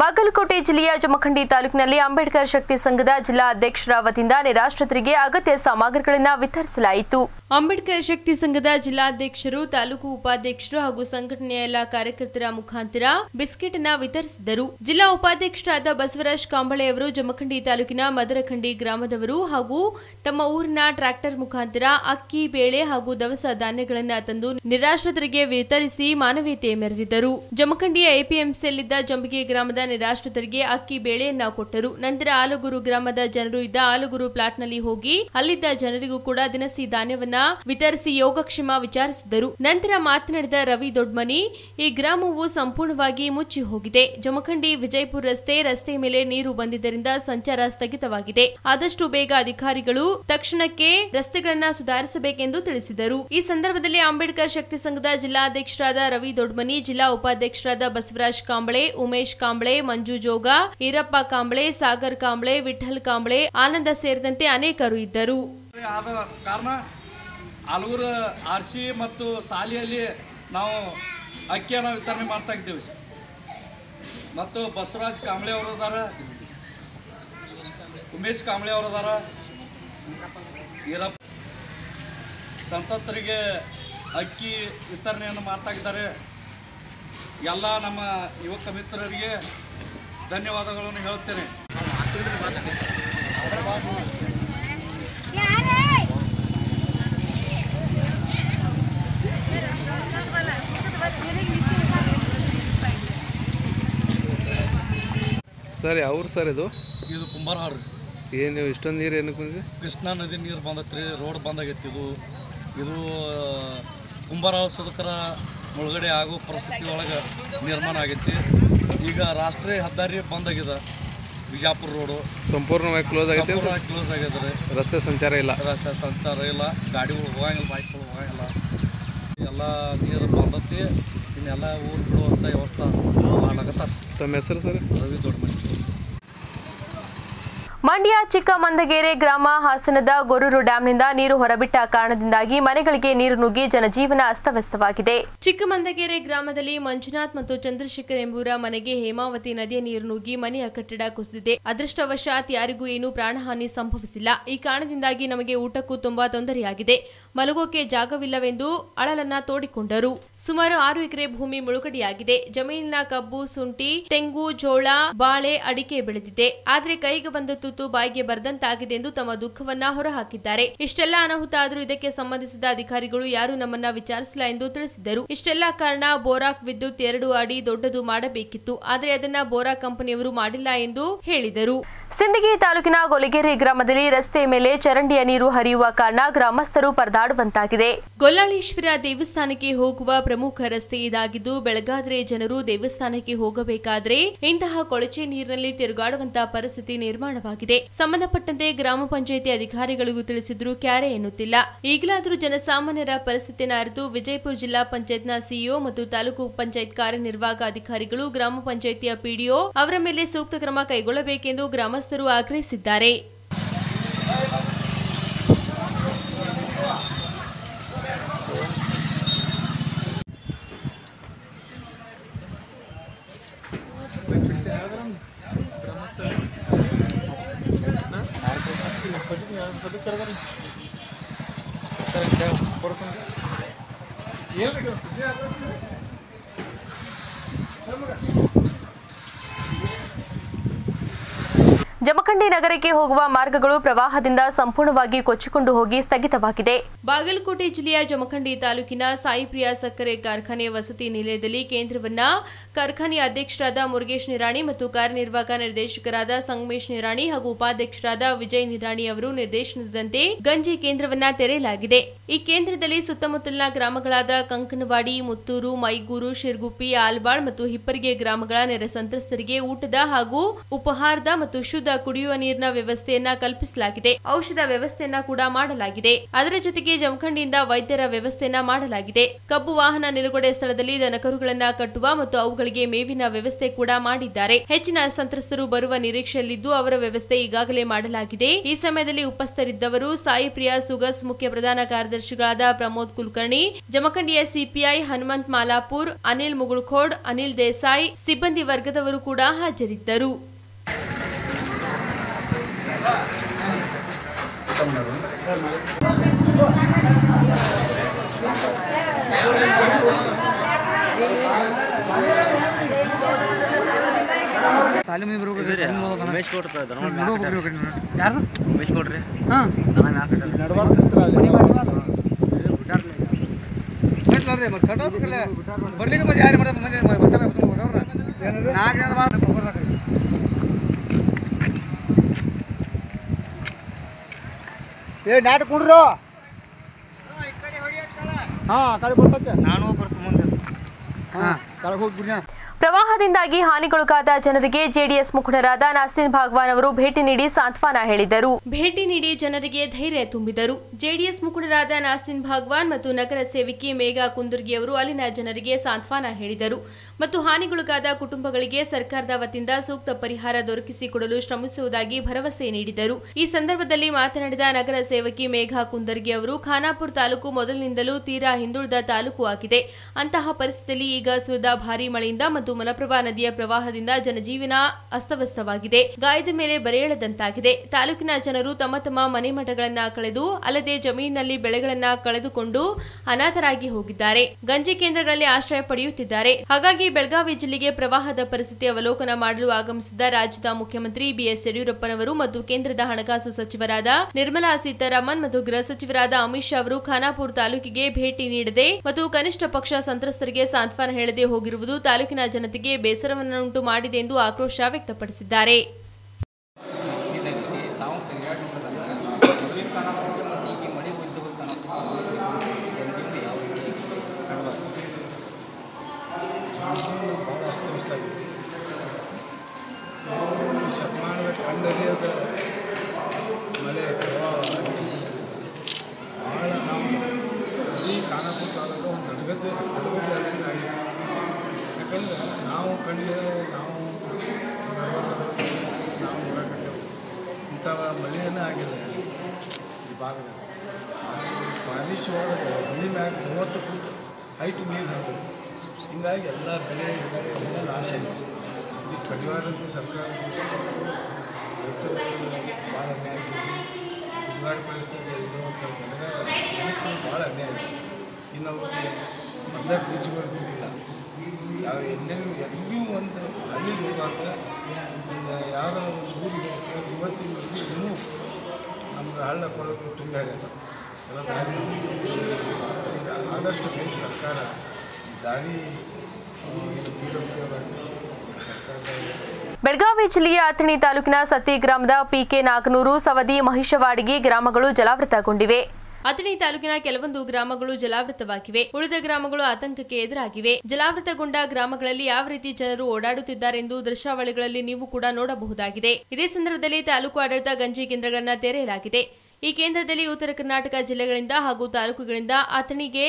ಬಾಗಲಕೋಟೆ ಜಿಲ್ಲೆಯ ಜಮಖಂಡಿ ತಾಲೂಕಿನಲ್ಲಿ ಅಂಬೇಡ್ಕರ್ ಶಕ್ತಿ ಸಂಘದ ಜಿಲ್ಲಾ ಅಧ್ಯಕ್ಷರ ವತಿಯಿಂದ ನಿರಾಶ್ರಿತರಿಗೆ ಅಗತ್ಯ ಸಾಮಗ್ರಿಗಳನ್ನು ವಿತರಿಸಲಾಯಿತು. ಅಂಬೇಡ್ಕರ್ ಶಕ್ತಿ ಸಂಘದ ಜಿಲ್ಲಾಧ್ಯಕ್ಷರು, ತಾಲೂಕು ಉಪಾಧ್ಯಕ್ಷರು ಹಾಗೂ ಸಂಘಟನೆಯ ಎಲ್ಲ ಕಾರ್ಯಕರ್ತರ ಮುಖಾಂತರ ಬಿಸ್ಕೆಟ್ ಅನ್ನ ವಿತರಿಸಿದರು ಜಿಲ್ಲಾ ಉಪಾಧ್ಯಕ್ಷರಾದ ಬಸವರಾಜ್ ಕಾಂಬಳೆ ಅವರು ಜಮಖಂಡಿ ತಾಲೂಕಿನ ಮದರಖಂಡಿ ಗ್ರಾಮದವರು ಹಾಗೂ ತಮ್ಮ ಊರಿನ ಟ್ರ್ಯಾಕ್ಟರ್ ಮುಖಾಂತರ ಅಕ್ಕಿ, ಬೇಳೆ ಹಾಗೂ ದವಸ ಧಾನ್ಯಗಳನ್ನು ತಂದು ನಿರಾಶ್ರಿತರಿಗೆ ವಿತರಿಸಿ ಮಾನವೀಯತೆ ಮೆರೆದಿದ್ದರು. ಜಮಖಂಡಿಯ ಎಪಿಎಂಸಿಯಲ್ಲಿದ್ದ ಜಂಬಿಗೆ ಗ್ರಾಮದ ನಿರಾಶ್ರಿತರಿಗೆ ಅಕ್ಕಿ ಬೇಳೆಯನ್ನ ಕೊಟ್ಟರು. ನಂತರ ಆಲೂಗುರು ಗ್ರಾಮದ ಜನರು ಇದ್ದ ಆಲೂಗುರು ಪ್ಲಾಟ್ನಲ್ಲಿ ಹೋಗಿ ಅಲ್ಲಿದ್ದ ಜನರಿಗೂ ಕೂಡ ದಿನಸಿ ಧಾನ್ಯವನ್ನ ವಿತರಿಸಿ ಯೋಗಕ್ಷೇಮ ವಿಚಾರಿಸಿದರು ನಂತರ ಮಾತನಾಡಿದ ರವಿ ದೊಡ್ಮನಿ, ಈ ಗ್ರಾಮವು ಸಂಪೂರ್ಣವಾಗಿ ಮುಚ್ಚಿ ಹೋಗಿದೆ. ಜಮಖಂಡಿ ವಿಜಯಪುರ ರಸ್ತೆ ರಸ್ತೆ ಮೇಲೆ ನೀರು ಬಂದಿದ್ದರಿಂದ ಸಂಚಾರ ಸ್ಥಗಿತವಾಗಿದೆ. ಆದಷ್ಟು ಬೇಗ ಅಧಿಕಾರಿಗಳು ತಕ್ಷಣಕ್ಕೆ ರಸ್ತೆಗಳನ್ನ ಸುಧಾರಿಸಬೇಕೆಂದು ತಿಳಿಸಿದರು. ಈ ಸಂದರ್ಭದಲ್ಲಿ ಅಂಬೇಡ್ಕರ್ ಶಕ್ತಿ ಸಂಘದ ಜಿಲ್ಲಾಧ್ಯಕ್ಷರಾದ ರವಿ ದೊಡ್ಮನಿ, ಜಿಲ್ಲಾ ಉಪಾಧ್ಯಕ್ಷರಾದ ಬಸವರಾಜ್ ಕಾಂಬಳೆ ಉಮೇಶ್ ಕಾಂಬ್ಳೆ, ಮಂಜು ಜೋಗ, ಈರಪ್ಪ ಕಾಂಬ್ಳೆ, ಸಾಗರ್ ಕಾಂಬ್ಳೆ, ವಿಠಲ್ ಕಾಂಬ್ಳೆ, ಆನಂದ ಸೇರಿದಂತೆ ಅನೇಕರು ಇದ್ದರು. ಆದ ಕಾರಣ ಹಲವರು ಆರ್ ಸಿ ಮತ್ತು ಸಾಲಿಯಲ್ಲಿ ನಾವು ಅಕ್ಕಿಯನ್ನು ವಿತರಣೆ ಮಾಡ್ತಾ ಇದ್ದೀವಿ. ಮತ್ತು ಬಸವರಾಜ್ ಕಾಂಬ್ಳೆ ಅವರು ಅದಾರ ಉಮೇಶ್ ಕಾಂಬ್ಳೆ ಅವರು ಅದಾರ ಈರಪ್ಪ ಸಂತತರಿಗೆ ಅಕ್ಕಿ ವಿತರಣೆಯನ್ನು ಮಾಡ್ತಾ ಇದ್ದಾರೆ. ಎಲ್ಲ ನಮ್ಮ ಯುವಕ ಮಿತ್ರರಿಗೆ ಧನ್ಯವಾದಗಳನ್ನು ಹೇಳುತ್ತೇನೆ. ಸರ್ ಅವ್ರು ಸರ್ ಇದು? ಇದು ಕುಂಬಾರ ಏನು ಇಷ್ಟೊಂದು ನೀರು ಏನಕ್ಕೆ ಬಂದಿದೆ? ಕೃಷ್ಣಾ ನದಿ ನೀರು ಬಂದತ್ರಿ ರೋಡ್ ಬಂದಾಗೈತಿ ಇದು. ಇದು ಕುಂಬಾರ ಸದಕರ ಮುಳುಗಡೆ ಆಗೋ ಪರಿಸ್ಥಿತಿ ಒಳಗೆ ನಿರ್ಮಾಣ ಆಗೈತಿ. ಈಗ ರಾಷ್ಟ್ರೀಯ ಹೆದ್ದಾರಿ ಬಂದ್ ಆಗಿದೆ. ಬಿಜಾಪುರ ರೋಡು. ಸಂಪೂರ್ಣವಾಗಿ ಕ್ಲೋಸ್ ಆಗೈತೆ ಕ್ಲೋಸ್ ಆಗ್ಯದ ರೀ. ರಸ್ತೆ ಸಂಚಾರ ಇಲ್ಲ? ರಸ್ತೆ ಸಂಚಾರ ಇಲ್ಲ. ಗಾಡಿಗಳು ಹೋಗಂಗಿಲ್ಲ ಬೈಕ್ಗಳು ಹೋಗಂಗಿಲ್ಲ. ಎಲ್ಲ ನೀರು ಬಂದತಿ. ಇನ್ನೆಲ್ಲ ಊರು ಬಿಡುವಂಥ ವ್ಯವಸ್ಥೆ ಮಾಡಕತ್ತಾರ. ತಮ್ಮ ಹೆಸರು ಸರ್? ರವಿ ದೊಡ್ಡಮನಿ. ಮಂಡ್ಯ ಚಿಕ್ಕಮಂದಗೆರೆ ಗ್ರಾಮ ಹಾಸನದ ಗೊರೂರು ಡ್ಯಾಂನಿಂದ ನೀರು ಹೊರಬಿಟ್ಟ ಕಾರಣದಿಂದಾಗಿ ಮನೆಗಳಿಗೆ ನೀರು ನುಗ್ಗಿ ಜನಜೀವನ ಅಸ್ತವ್ಯಸ್ತವಾಗಿದೆ. ಚಿಕ್ಕಮಂದಗೆರೆ ಗ್ರಾಮದಲ್ಲಿ ಮಂಜುನಾಥ್ ಮತ್ತು ಚಂದ್ರಶೇಖರ್ ಎಂಬುವರ ಮನೆಗೆ ಹೇಮಾವತಿ ನದಿಯ ನೀರು ನುಗ್ಗಿ ಮನೆಯ ಕಟ್ಟಡ ಕುಸಿದಿದೆ. ಅದೃಷ್ಟವಶಾತ್ ಯಾರಿಗೂ ಏನೂ ಪ್ರಾಣಹಾನಿ ಸಂಭವಿಸಿಲ್ಲ. ಈ ಕಾರಣದಿಂದಾಗಿ ನಮಗೆ ಊಟಕ್ಕೂ ತುಂಬಾ ತೊಂದರೆಯಾಗಿದೆ. ಮಲಗೋಕೆ ಜಾಗವಿಲ್ಲವೆಂದು ಅಳಲನ್ನ ತೋಡಿಕೊಂಡರು. ಸುಮಾರು ಆರು ಎಕರೆ ಭೂಮಿ ಮುಳುಗಡೆಯಾಗಿದೆ. ಜಮೀನಿನ ಕಬ್ಬು ಸುಂಟಿ ತೆಂಗು, ಜೋಳ, ಬಾಳೆ, ಅಡಿಕೆ ಬೆಳೆದಿದೆ. ಆದ್ರೆ ಕೈಗೆ ಬಂದ ತುತ್ತು ಬಾಯಿಗೆ ಬರದಂತಾಗಿದೆ ಎಂದು ತಮ್ಮ ದುಃಖವನ್ನ ಹೊರಹಾಕಿದ್ದಾರೆ. ಇಷ್ಟೆಲ್ಲ ಅನಾಹುತ ಆದರೂ ಇದಕ್ಕೆ ಸಂಬಂಧಿಸಿದ ಅಧಿಕಾರಿಗಳು ಯಾರು ನಮ್ಮನ್ನ ವಿಚಾರಿಸಿಲ್ಲ ಎಂದು ತಿಳಿಸಿದರು ಇಷ್ಟೆಲ್ಲ ಕಾರಣ ಬೋರಾಕ್ ವಿದ್ಯುತ್ ಎರಡು ಅಡಿ ದೊಡ್ಡದು ಮಾಡಬೇಕಿತ್ತು. ಆದರೆ ಅದನ್ನ ಬೋರಾ ಕಂಪನಿಯವರು ಮಾಡಿಲ್ಲ ಎಂದು ಹೇಳಿದರು. ಸಿಂದಗಿ ತಾಲೂಕಿನ ಗೊಲಿಗೆರೆ ಗ್ರಾಮದಲ್ಲಿ ರಸ್ತೆ ಮೇಲೆ ಚರಂಡಿಯ ನೀರು ಹರಿಯುವ ಕಾರಣ ಗ್ರಾಮಸ್ಥರು ಪರದಾಡುವಂತಾಗಿದೆ. ಗೊಲ್ಲಾಳೇಶ್ವರ ದೇವಸ್ಥಾನಕ್ಕೆ ಹೋಗುವ ಪ್ರಮುಖ ರಸ್ತೆ ಇದಾಗಿದ್ದು, ಬೆಳಗಾದ್ರೆ ಜನರು ದೇವಸ್ಥಾನಕ್ಕೆ ಹೋಗಬೇಕಾದ್ರೆ ಇಂತಹ ಕೊಳಚೆ ನೀರಿನಲ್ಲಿ ತಿರುಗಾಡುವಂತಹ ಪರಿಸ್ಥಿತಿ ನಿರ್ಮಾಣವಾಗಿದೆ. ಸಂಬಂಧಪಟ್ಟಂತೆ ಗ್ರಾಮ ಪಂಚಾಯಿತಿ ಅಧಿಕಾರಿಗಳಿಗೂ ತಿಳಿಸಿದ್ರು ಕ್ಯಾರೆ ಎನ್ನುತ್ತಿಲ್ಲ. ಈಗಲಾದರೂ ಜನಸಾಮಾನ್ಯರ ಪರಿಸ್ಥಿತಿಯನ್ನು ಅರಿತು ವಿಜಯಪುರ ಜಿಲ್ಲಾ ಪಂಚಾಯತ್ನ ಸಿಇಒ ಮತ್ತು ತಾಲೂಕು ಪಂಚಾಯತ್ ಕಾರ್ಯನಿರ್ವಾಹಕ ಅಧಿಕಾರಿಗಳು, ಗ್ರಾಮ ಪಂಚಾಯಿತಿಯ ಪಿಡಿಒ ಅವರ ಮೇಲೆ ಸೂಕ್ತ ಕ್ರಮ ಕೈಗೊಳ್ಳಬೇಕೆಂದು ಗ್ರಾಮಸ್ಥರು ಆಗ್ರಹಿಸಿದ್ದಾರೆ. ನಗರಕ್ಕೆ ಹೋಗುವ ಮಾರ್ಗಗಳು ಪ್ರವಾಹದಿಂದ ಸಂಪೂರ್ಣವಾಗಿ ಕೊಚ್ಚಿಕೊಂಡು ಹೋಗಿ ಸ್ಥಗಿತವಾಗಿದೆ. ಬಾಗಲಕೋಟೆ ಜಿಲ್ಲೆಯ ಜಮಖಂಡಿ ತಾಲೂಕಿನ ಸಾಯಿಪ್ರಿಯಾ ಸಕ್ಕರೆ ಕಾರ್ಖಾನೆ ವಸತಿ ನಿಲಯದಲ್ಲಿ ಕೇಂದ್ರವನ್ನ ಕಾರ್ಖಾನೆಯ ಅಧ್ಯಕ್ಷರಾದ ಮುರುಗೇಶ್ ನಿರಾಣಿ ಮತ್ತು ಕಾರ್ಯನಿರ್ವಾಹಕ ನಿರ್ದೇಶಕರಾದ ಸಂಗಮೇಶ್ ನಿರಾಣಿ ಹಾಗೂ ಉಪಾಧ್ಯಕ್ಷರಾದ ವಿಜಯ್ ನಿರಾಣಿ ಅವರು ನಿರ್ದೇಶನದಂತೆ ಗಂಜಿ ಕೇಂದ್ರವನ್ನ ತೆರೆಯಲಾಗಿದೆ. ಈ ಕೇಂದ್ರದಲ್ಲಿ ಸುತ್ತಮುತ್ತಲಿನ ಗ್ರಾಮಗಳಾದ ಕಂಕನವಾಡಿ, ಮುತ್ತೂರು, ಮೈಗೂರು, ಶಿರ್ಗುಪ್ಪಿ, ಆಲ್ಬಾಳ್ ಮತ್ತು ಹಿಪ್ಪರಿಗೆ ಗ್ರಾಮಗಳ ನೆರೆ ಸಂತ್ರಸ್ತರಿಗೆ ಊಟದ ಹಾಗೂ ಉಪಹಾರದ ಮತ್ತು ಶುದ್ಧ ಕುಡಿಯುವ ನೀರಿನ ವ್ಯವಸ್ಥೆಯನ್ನ ಕಲ್ಪಿಸಲಾಗಿದೆ. ಔಷಧ ವ್ಯವಸ್ಥೆಯನ್ನ ಕೂಡ ಮಾಡಲಾಗಿದೆ. ಅದರ ಜೊತೆಗೆ ಜಮಖಂಡಿಯಿಂದ ವೈದ್ಯರ ವ್ಯವಸ್ಥೆಯನ್ನ ಮಾಡಲಾಗಿದೆ. ಕಬ್ಬು, ವಾಹನ ನಿಲುಗಡೆ ಸ್ಥಳದಲ್ಲಿ ದನಕರುಗಳನ್ನ ಕಟ್ಟುವ ಮತ್ತು ಅವುಗಳಿಗೆ ಮೇವಿನ ವ್ಯವಸ್ಥೆ ಕೂಡ ಮಾಡಿದ್ದಾರೆ. ಹೆಚ್ಚಿನ ಸಂತ್ರಸ್ತರು ಬರುವ ನಿರೀಕ್ಷೆಯಲ್ಲಿದ್ದು ಅವರ ವ್ಯವಸ್ಥೆ ಈಗಾಗಲೇ ಮಾಡಲಾಗಿದೆ. ಈ ಸಮಯದಲ್ಲಿ ಉಪಸ್ಥರಿದ್ದವರು ಸಾಯಿ ಪ್ರಿಯಾ ಸುಗರ್ಸ್ ಮುಖ್ಯ ಪ್ರಧಾನ ಕಾರ್ಯದರ್ಶಿಗಳಾದ ಪ್ರಮೋದ್ ಕುಲಕರ್ಣಿ, ಜಮಖಂಡಿಯ ಸಿಪಿಐ ಹನುಮಂತ್ ಮಾಲಾಪುರ್, ಅನಿಲ್ ಮುಗುಳ್ಖೋಡ್ ಅನಿಲ್ ದೇಸಾಯಿ, ಸಿಬ್ಬಂದಿ ವರ್ಗದವರು ಕೂಡ ಹಾಜರಿದ್ದರು. ಸಾಲಿ ಮಂದಿ ಬರ್ಬೇಕು ಉಮೇಶ್ ಕೊಡ್ರಿ ಯಾರು ಬರ್ಲಿಕ್ಕೆ ಮತ್ತೆ ಯಾರು ಮಾಡ್ತಾರೆ ನಾಲ್ಕು ಜನ ಏ ನಾಟ್ ಕುಡ್ರು. ಹಾಂ ಕಡೆ ಬರ್ತೈತೆ. ನಾನು ಬರ್ತೀನಿ ಮುಂದೆ. ಹಾಂ ಕೆಳಗೆ ಹೋಗ್ಬಿಡಿ ಪ್ರವಾಹದಿಂದಾಗಿ ಹಾನಿಗೊಳಗಾದ ಜನರಿಗೆ ಜೆಡಿಎಸ್ ಮುಖಂಡರಾದ ನಾಸಿನ್ ಭಾಗ್ವಾನ್ ಅವರು ಭೇಟಿ ನೀಡಿ ಸಾಂತ್ವನ ಹೇಳಿದರು. ಭೇಟಿ ನೀಡಿ ಜನರಿಗೆ ಧೈರ್ಯ ತುಂಬಿದರು. ಜೆಡಿಎಸ್ ಮುಖಂಡರಾದ ನಾಸಿನ್ ಭಾಗ್ವಾನ್ ಮತ್ತು ನಗರ ಸೇವಕಿ ಮೇಘಾ ಕುಂದುರ್ಗಿ ಅವರು ಅಲ್ಲಿನ ಜನರಿಗೆ ಸಾಂತ್ವನ ಹೇಳಿದರು. ಮತ್ತು ಹಾನಿಗೊಳಗಾದ ಕುಟುಂಬಗಳಿಗೆ ಸರ್ಕಾರದ ವತಿಯಿಂದ ಸೂಕ್ತ ಪರಿಹಾರ ದೊರಕಿಸಿಕೊಡಲು ಶ್ರಮಿಸುವುದಾಗಿ ಭರವಸೆ ನೀಡಿದರು. ಈ ಸಂದರ್ಭದಲ್ಲಿ ಮಾತನಾಡಿದ ನಗರ ಸೇವಕಿ ಮೇಘಾ ಕುಂದರ್ಗಿ ಅವರು, ಖಾನಾಪುರ ತಾಲೂಕು ಮೊದಲಿನಿಂದಲೂ ತೀರಾ ಹಿಂದುಳಿದ ತಾಲೂಕು ಆಗಿದೆ. ಅಂತಹ ಪರಿಸ್ಥಿತಿಯಲ್ಲಿ ಈಗ ಸುರಿದ ಭಾರೀ ಮಳೆಯಿಂದ ಮತ್ತು ಮಲಪ್ರಭಾ ನದಿಯ ಪ್ರವಾಹದಿಂದ ಜನಜೀವನ ಅಸ್ತವ್ಯಸ್ತವಾಗಿದೆ. ಗಾಯದ ಮೇಲೆ ಬರೆಯಳದಂತಾಗಿದೆ. ತಾಲೂಕಿನ ಜನರು ತಮ್ಮ ತಮ್ಮ ಮನೆ ಮಠಗಳನ್ನ ಕಳೆದು, ಅಲ್ಲದೆ ಜಮೀನಿನಲ್ಲಿ ಬೆಳೆಗಳನ್ನ ಕಳೆದುಕೊಂಡು ಅನಾಥರಾಗಿ ಹೋಗಿದ್ದಾರೆ. ಗಂಜಿ ಕೇಂದ್ರಗಳಲ್ಲಿ ಆಶ್ರಯ ಪಡೆಯುತ್ತಿದ್ದಾರೆ. ಹಾಗಾಗಿ ಬೆಳಗಾವಿ ಜಿಲ್ಲೆಗೆ ಪ್ರವಾಹದ ಪರಿಸ್ಥಿತಿ ಅವಲೋಕನ ಮಾಡಲು ಆಗಮಿಸಿದ್ದ ರಾಜ್ಯದ ಮುಖ್ಯಮಂತ್ರಿ ಬಿಎಸ್ ಯಡಿಯೂರಪ್ಪನವರು ಮತ್ತು ಕೇಂದ್ರದ ಹಣಕಾಸು ಸಚಿವರಾದ ನಿರ್ಮಲಾ ಸೀತಾರಾಮನ್ ಮತ್ತು ಗೃಹ ಸಚಿವರಾದ ಅಮಿತ್ ಶಾ ಅವರು ಖಾನಾಪುರ ತಾಲೂಕಿಗೆ ಭೇಟಿ ನೀಡದೆ ಮತ್ತು ಕನಿಷ್ಠ ಪಕ್ಷ ಸಂತ್ರಸ್ತರಿಗೆ ಸಾಂತ್ವನ ಹೇಳದೆ ಹೋಗಿರುವುದು ತಾಲೂಕಿನ ಜನತೆಗೆ ಬೇಸರವನ್ನುಂಟು ಮಾಡಿದೆ ಎಂದು ಆಕ್ರೋಶ ವ್ಯಕ್ತಪಡಿಸಿದ್ದಾರೆ. ಇದು ತಡೆಗಟ್ಟೆ ಆದಂಗೆ ಆಗಿದೆ. ಯಾಕಂದ್ರೆ ನಾವು ಕಣ್ಣಿಗೆ, ನಾವು ನಾವು ನೋಡಕತ್ತೇವೆ. ಇಂಥ ಮಳೆಯೇ ಆಗಿಲ್ಲ ಈ ಭಾಗದಾಗ ಪಾಲಿಶ್ ಒಳಗೆ ಬೆಳೆ ಮ್ಯಾಗ ಮೂವತ್ತು ಫುಟ್ ಹೈಟ್ ನೀರು ಹಾಕೋದು ಹೀಗಾಗಿ ಎಲ್ಲ ಬೆಳೆ ಎಲ್ಲ ನಾಶ ಆಗಿದೆ ಇದು ಕಡಿವಾರ ಸರ್ಕಾರ ರೈತರ ಭಾಳ ಅನ್ಯಾಯ ಆಗಿದೆ. ಉದ್ಘಾಟ ಪರಿಸ್ಥಿತಿ ಇರುವಂಥ ಜನರ ಜನಕ್ಕೆ ಭಾಳ ಅನ್ಯಾಯ ಇದೆ. ಇನ್ನು ಬೀಜಗಳು ಸಿಕ್ಕಿಲ್ಲ ಯಾವ ಎಲ್ಲೆಲ್ಲೂ ಎಲ್ಲಿಯೂ ಒಂದು ಹಳ್ಳಿಗೆ ಹೋಗಾಕ ಒಂದು ಯಾರೋ ಒಂದು ಊರಿಗೆ ಹೋಗಾಕ ಇವತ್ತಿನ ಇನ್ನೂ ನಮ್ಗೆ ಹಳ್ಳ ಕೊಳ್ಳಗಳು ತುಂಬ ಇದಾವೆ ಎಲ್ಲ ದಾರಿ ಈಗ ಆದಷ್ಟು ಬೇಗ ಸರ್ಕಾರ ಈ ದಾರಿ ಇದು ಸರ್ಕಾರದ ಬೆಳಗಾವಿ ಜಿಲ್ಲೆಯ ಅಥಣಿ ತಾಲೂಕಿನ ಸತಿ ಗ್ರಾಮದ ಪಿಕೆ ನಾಗನೂರು, ಸವದಿ ಮಹಿಷವಾಡಿಗೆ ಗ್ರಾಮಗಳು ಜಲಾವೃತಗೊಂಡಿವೆ. ಅಥಣಿ ತಾಲೂಕಿನ ಕೆಲವೊಂದು ಗ್ರಾಮಗಳು ಜಲಾವೃತವಾಗಿವೆ. ಉಳಿದ ಗ್ರಾಮಗಳು ಆತಂಕಕ್ಕೆ ಎದುರಾಗಿವೆ. ಜಲಾವೃತಗೊಂಡ ಗ್ರಾಮಗಳಲ್ಲಿ ಯಾವ ರೀತಿ ಜನರು ಓಡಾಡುತ್ತಿದ್ದಾರೆಂದು ದೃಶ್ಯಾವಳಿಗಳಲ್ಲಿ ನೀವು ಕೂಡ ನೋಡಬಹುದಾಗಿದೆ. ಇದೇ ಸಂದರ್ಭದಲ್ಲಿ ತಾಲೂಕು ಆಡಳಿತ ಗಂಜಿ ಕೇಂದ್ರಗಳನ್ನು ತೆರೆಯಲಾಗಿದೆ. ಈ ಕೇಂದ್ರದಲ್ಲಿ ಉತ್ತರ ಕರ್ನಾಟಕ ಜಿಲ್ಲೆಗಳಿಂದ ಹಾಗೂ ತಾಲೂಕುಗಳಿಂದ ಅಥಣಿಗೆ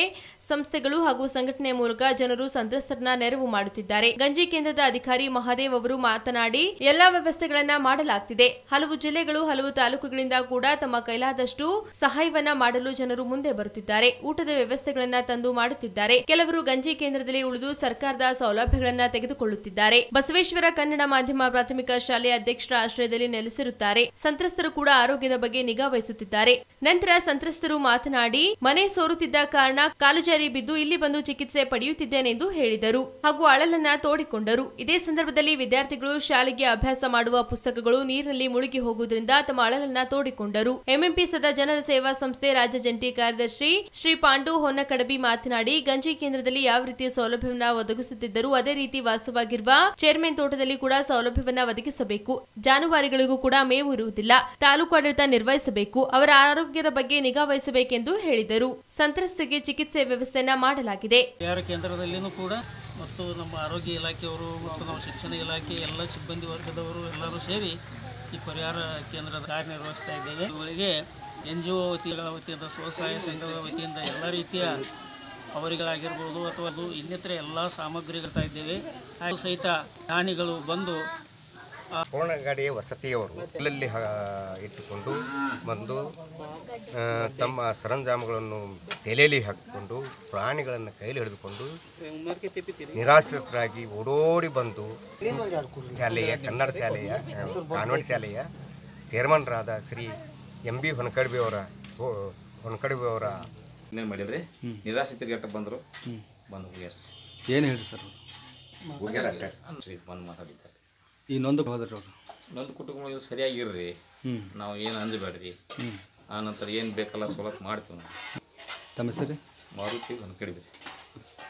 ಸಂಸ್ಥೆಗಳು ಹಾಗೂ ಸಂಘಟನೆ ಮೂಲಕ ಜನರು ಸಂತ್ರಸ್ತರನ್ನ ನೆರವು ಮಾಡುತ್ತಿದ್ದಾರೆ. ಗಂಜಿ ಕೇಂದ್ರದ ಅಧಿಕಾರಿ ಮಹಾದೇವ್ ಅವರು ಮಾತನಾಡಿ, ಎಲ್ಲಾ ವ್ಯವಸ್ಥೆಗಳನ್ನ ಮಾಡಲಾಗ್ತಿದೆ. ಹಲವು ಜಿಲ್ಲೆಗಳು, ಹಲವು ತಾಲೂಕುಗಳಿಂದ ಕೂಡ ತಮ್ಮ ಕೈಲಾದಷ್ಟು ಸಹಾಯವನ್ನ ಮಾಡಲು ಜನರು ಮುಂದೆ ಬರುತ್ತಿದ್ದಾರೆ. ಊಟದ ವ್ಯವಸ್ಥೆಗಳನ್ನ ತಂದು ಮಾಡುತ್ತಿದ್ದಾರೆ. ಕೆಲವರು ಗಂಜಿ ಕೇಂದ್ರದಲ್ಲಿ ಉಳಿದು ಸರ್ಕಾರದ ಸೌಲಭ್ಯಗಳನ್ನ ತೆಗೆದುಕೊಳ್ಳುತ್ತಿದ್ದಾರೆ. ಬಸವೇಶ್ವರ ಕನ್ನಡ ಮಾಧ್ಯಮ ಪ್ರಾಥಮಿಕ ಶಾಲೆಯ ಅಧ್ಯಕ್ಷರ ಆಶ್ರಯದಲ್ಲಿ ನೆಲೆಸಿರುತ್ತಾರೆ. ಸಂತ್ರಸ್ತರು ಕೂಡ ಆರೋಗ್ಯದ ಬಗ್ಗೆ ನಿಗಾ ವಹಿಸುತ್ತಿದ್ದಾರೆ. ನಂತರ ಸಂತ್ರಸ್ತರು ಮಾತನಾಡಿ, ಮನೆ ಸೋರುತ್ತಿದ್ದ ಕಾರಣ ಕಾಲು ಜಾರಿ ಬಿದ್ದು ಇಲ್ಲಿ ಬಂದು ಚಿಕಿತ್ಸೆ ಪಡೆಯುತ್ತಿದ್ದೇನೆಂದು ಹೇಳಿದರು. ಹಾಗೂ ಅಳಲನ್ನ ತೋಡಿಕೊಂಡರು. ಇದೇ ಸಂದರ್ಭದಲ್ಲಿ ವಿದ್ಯಾರ್ಥಿಗಳು ಶಾಲೆಗೆ ಅಭ್ಯಾಸ ಮಾಡುವ ಪುಸ್ತಕಗಳು ನೀರಿನಲ್ಲಿ ಮುಳುಗಿ ಹೋಗುವುದರಿಂದ ತಮ್ಮ ಅಳಲನ್ನ ತೋಡಿಕೊಂಡರು. ಎಂಎಂಪಿ ಸದಾ ಜನರ ಸೇವಾ ಸಂಸ್ಥೆ ರಾಜ್ಯ ಜಂಟಿ ಕಾರ್ಯದರ್ಶಿ ಶ್ರೀ ಪಾಂಡು ಹೊನ್ನಕಡಬಿ ಮಾತನಾಡಿ, ಗಂಜಿ ಕೇಂದ್ರದಲ್ಲಿ ಯಾವ ರೀತಿಯ ಸೌಲಭ್ಯವನ್ನ ಒದಗಿಸುತ್ತಿದ್ದರೂ ಅದೇ ರೀತಿ ವಾಸವಾಗಿರುವ ಚೇರ್ಮನ್ ತೋಟದಲ್ಲಿ ಕೂಡ ಸೌಲಭ್ಯವನ್ನ ಒದಗಿಸಬೇಕು. ಜಾನುವಾರುಗಳಿಗೂ ಕೂಡ ಮೇವು ಇರುವುದಿಲ್ಲ. ತಾಲೂಕು ಆಡಳಿತ ನಿರ್ವಹಿಸಬೇಕು. ಅವರ ಆರೋಗ್ಯದ ಬಗ್ಗೆ ನಿಗಾ ವಹಿಸಬೇಕೆಂದು ಹೇಳಿದರು. ಸಂತ್ರಸ್ತರಿಗೆ ಚಿಕಿತ್ಸೆ ವ್ಯವಸ್ಥೆಯನ್ನ ಮಾಡಲಾಗಿದೆ. ಕೇಂದ್ರದಲ್ಲಿನೂ ಕೂಡ ಮತ್ತು ನಮ್ಮ ಆರೋಗ್ಯ ಇಲಾಖೆಯವರು ಮತ್ತು ನಮ್ಮ ಶಿಕ್ಷಣ ಇಲಾಖೆ ಎಲ್ಲ ಸಿಬ್ಬಂದಿ ವರ್ಗದವರು ಎಲ್ಲರೂ ಸೇರಿ ಈ ಪರಿಹಾರ ಕೇಂದ್ರದ ಕಾರ್ಯನಿರ್ವಹಿಸ್ತಾ ಇದ್ದೇವೆ. ಇವರಿಗೆ ಎನ್ ಜಿ ಒ ವತಿಗಳ ವತಿಯಿಂದ, ಸ್ವಸಹಾಯ ಸಂಘದ ವತಿಯಿಂದ ಎಲ್ಲ ರೀತಿಯ ಅವರಿಗಳಾಗಿರ್ಬೋದು ಅಥವಾ ಇನ್ನಿತರ ಎಲ್ಲ ಸಾಮಗ್ರಿಗಳು ಇದ್ದೇವೆ. ಸಹಿತ ಪ್ರಾಣಿಗಳು ಬಂದು ಪೂರ್ಣಗಾಡಿ ವಸತಿಯವರು ಅಲ್ಲಲ್ಲಿ ಹ- ಇಟ್ಟುಕೊಂಡು ಬಂದು ತಮ್ಮ ಸರಂಜಾಮಗಳನ್ನು ತಲೆಯಲ್ಲಿ ಹಾಕಿಕೊಂಡು ಪ್ರಾಣಿಗಳನ್ನು ಕೈಲಿ ಹಿಡಿದುಕೊಂಡು ನಿರಾಶ್ರಿತರಾಗಿ ಓಡೋಡಿ ಬಂದು ಶಾಲೆಯ ಕನ್ನಡ ಶಾಲೆಯ ಕಾನ್ವೆಂಟ್ ಶಾಲೆಯ ಚೇರ್ಮನ್ರಾದ ಶ್ರೀ ಎಂ ಬಿ ಹೊನಕಡ್ಬಿ ಅವರ ಹೊನಕಡ್ಬಿ ಅವರ ಏನೇನು ಮಾಡಿದ್ರಿ? ನಿರಾಶ್ರಿತರಿಗೆ ಬಂದರು. ಬಂದು ಹೋಗ್ಯಾರ ಏನು ಹೇಳಿ ಸರ್? ಹೋಗ್ಯಾರ ಬಂದು ಮಾತಾಡಿದ್ದಾರೆ. ಈ ನೊಂದು ಹೋದ್ರಿ ಅವರು ನೊಂದು ಕುಟುಂಬ ಸರಿಯಾಗಿರ್ರಿ. ನಾವು ಏನು ಅಂಜಬೇಡ್ರಿ. ಆ ನಂತರ ಏನು ಬೇಕಲ್ಲ ಸವಲತ್ತು ಮಾಡ್ತೀವಿ ನಾವು. ತಮ್ಮ ಹೆಸರು? ಮಾರುತಿ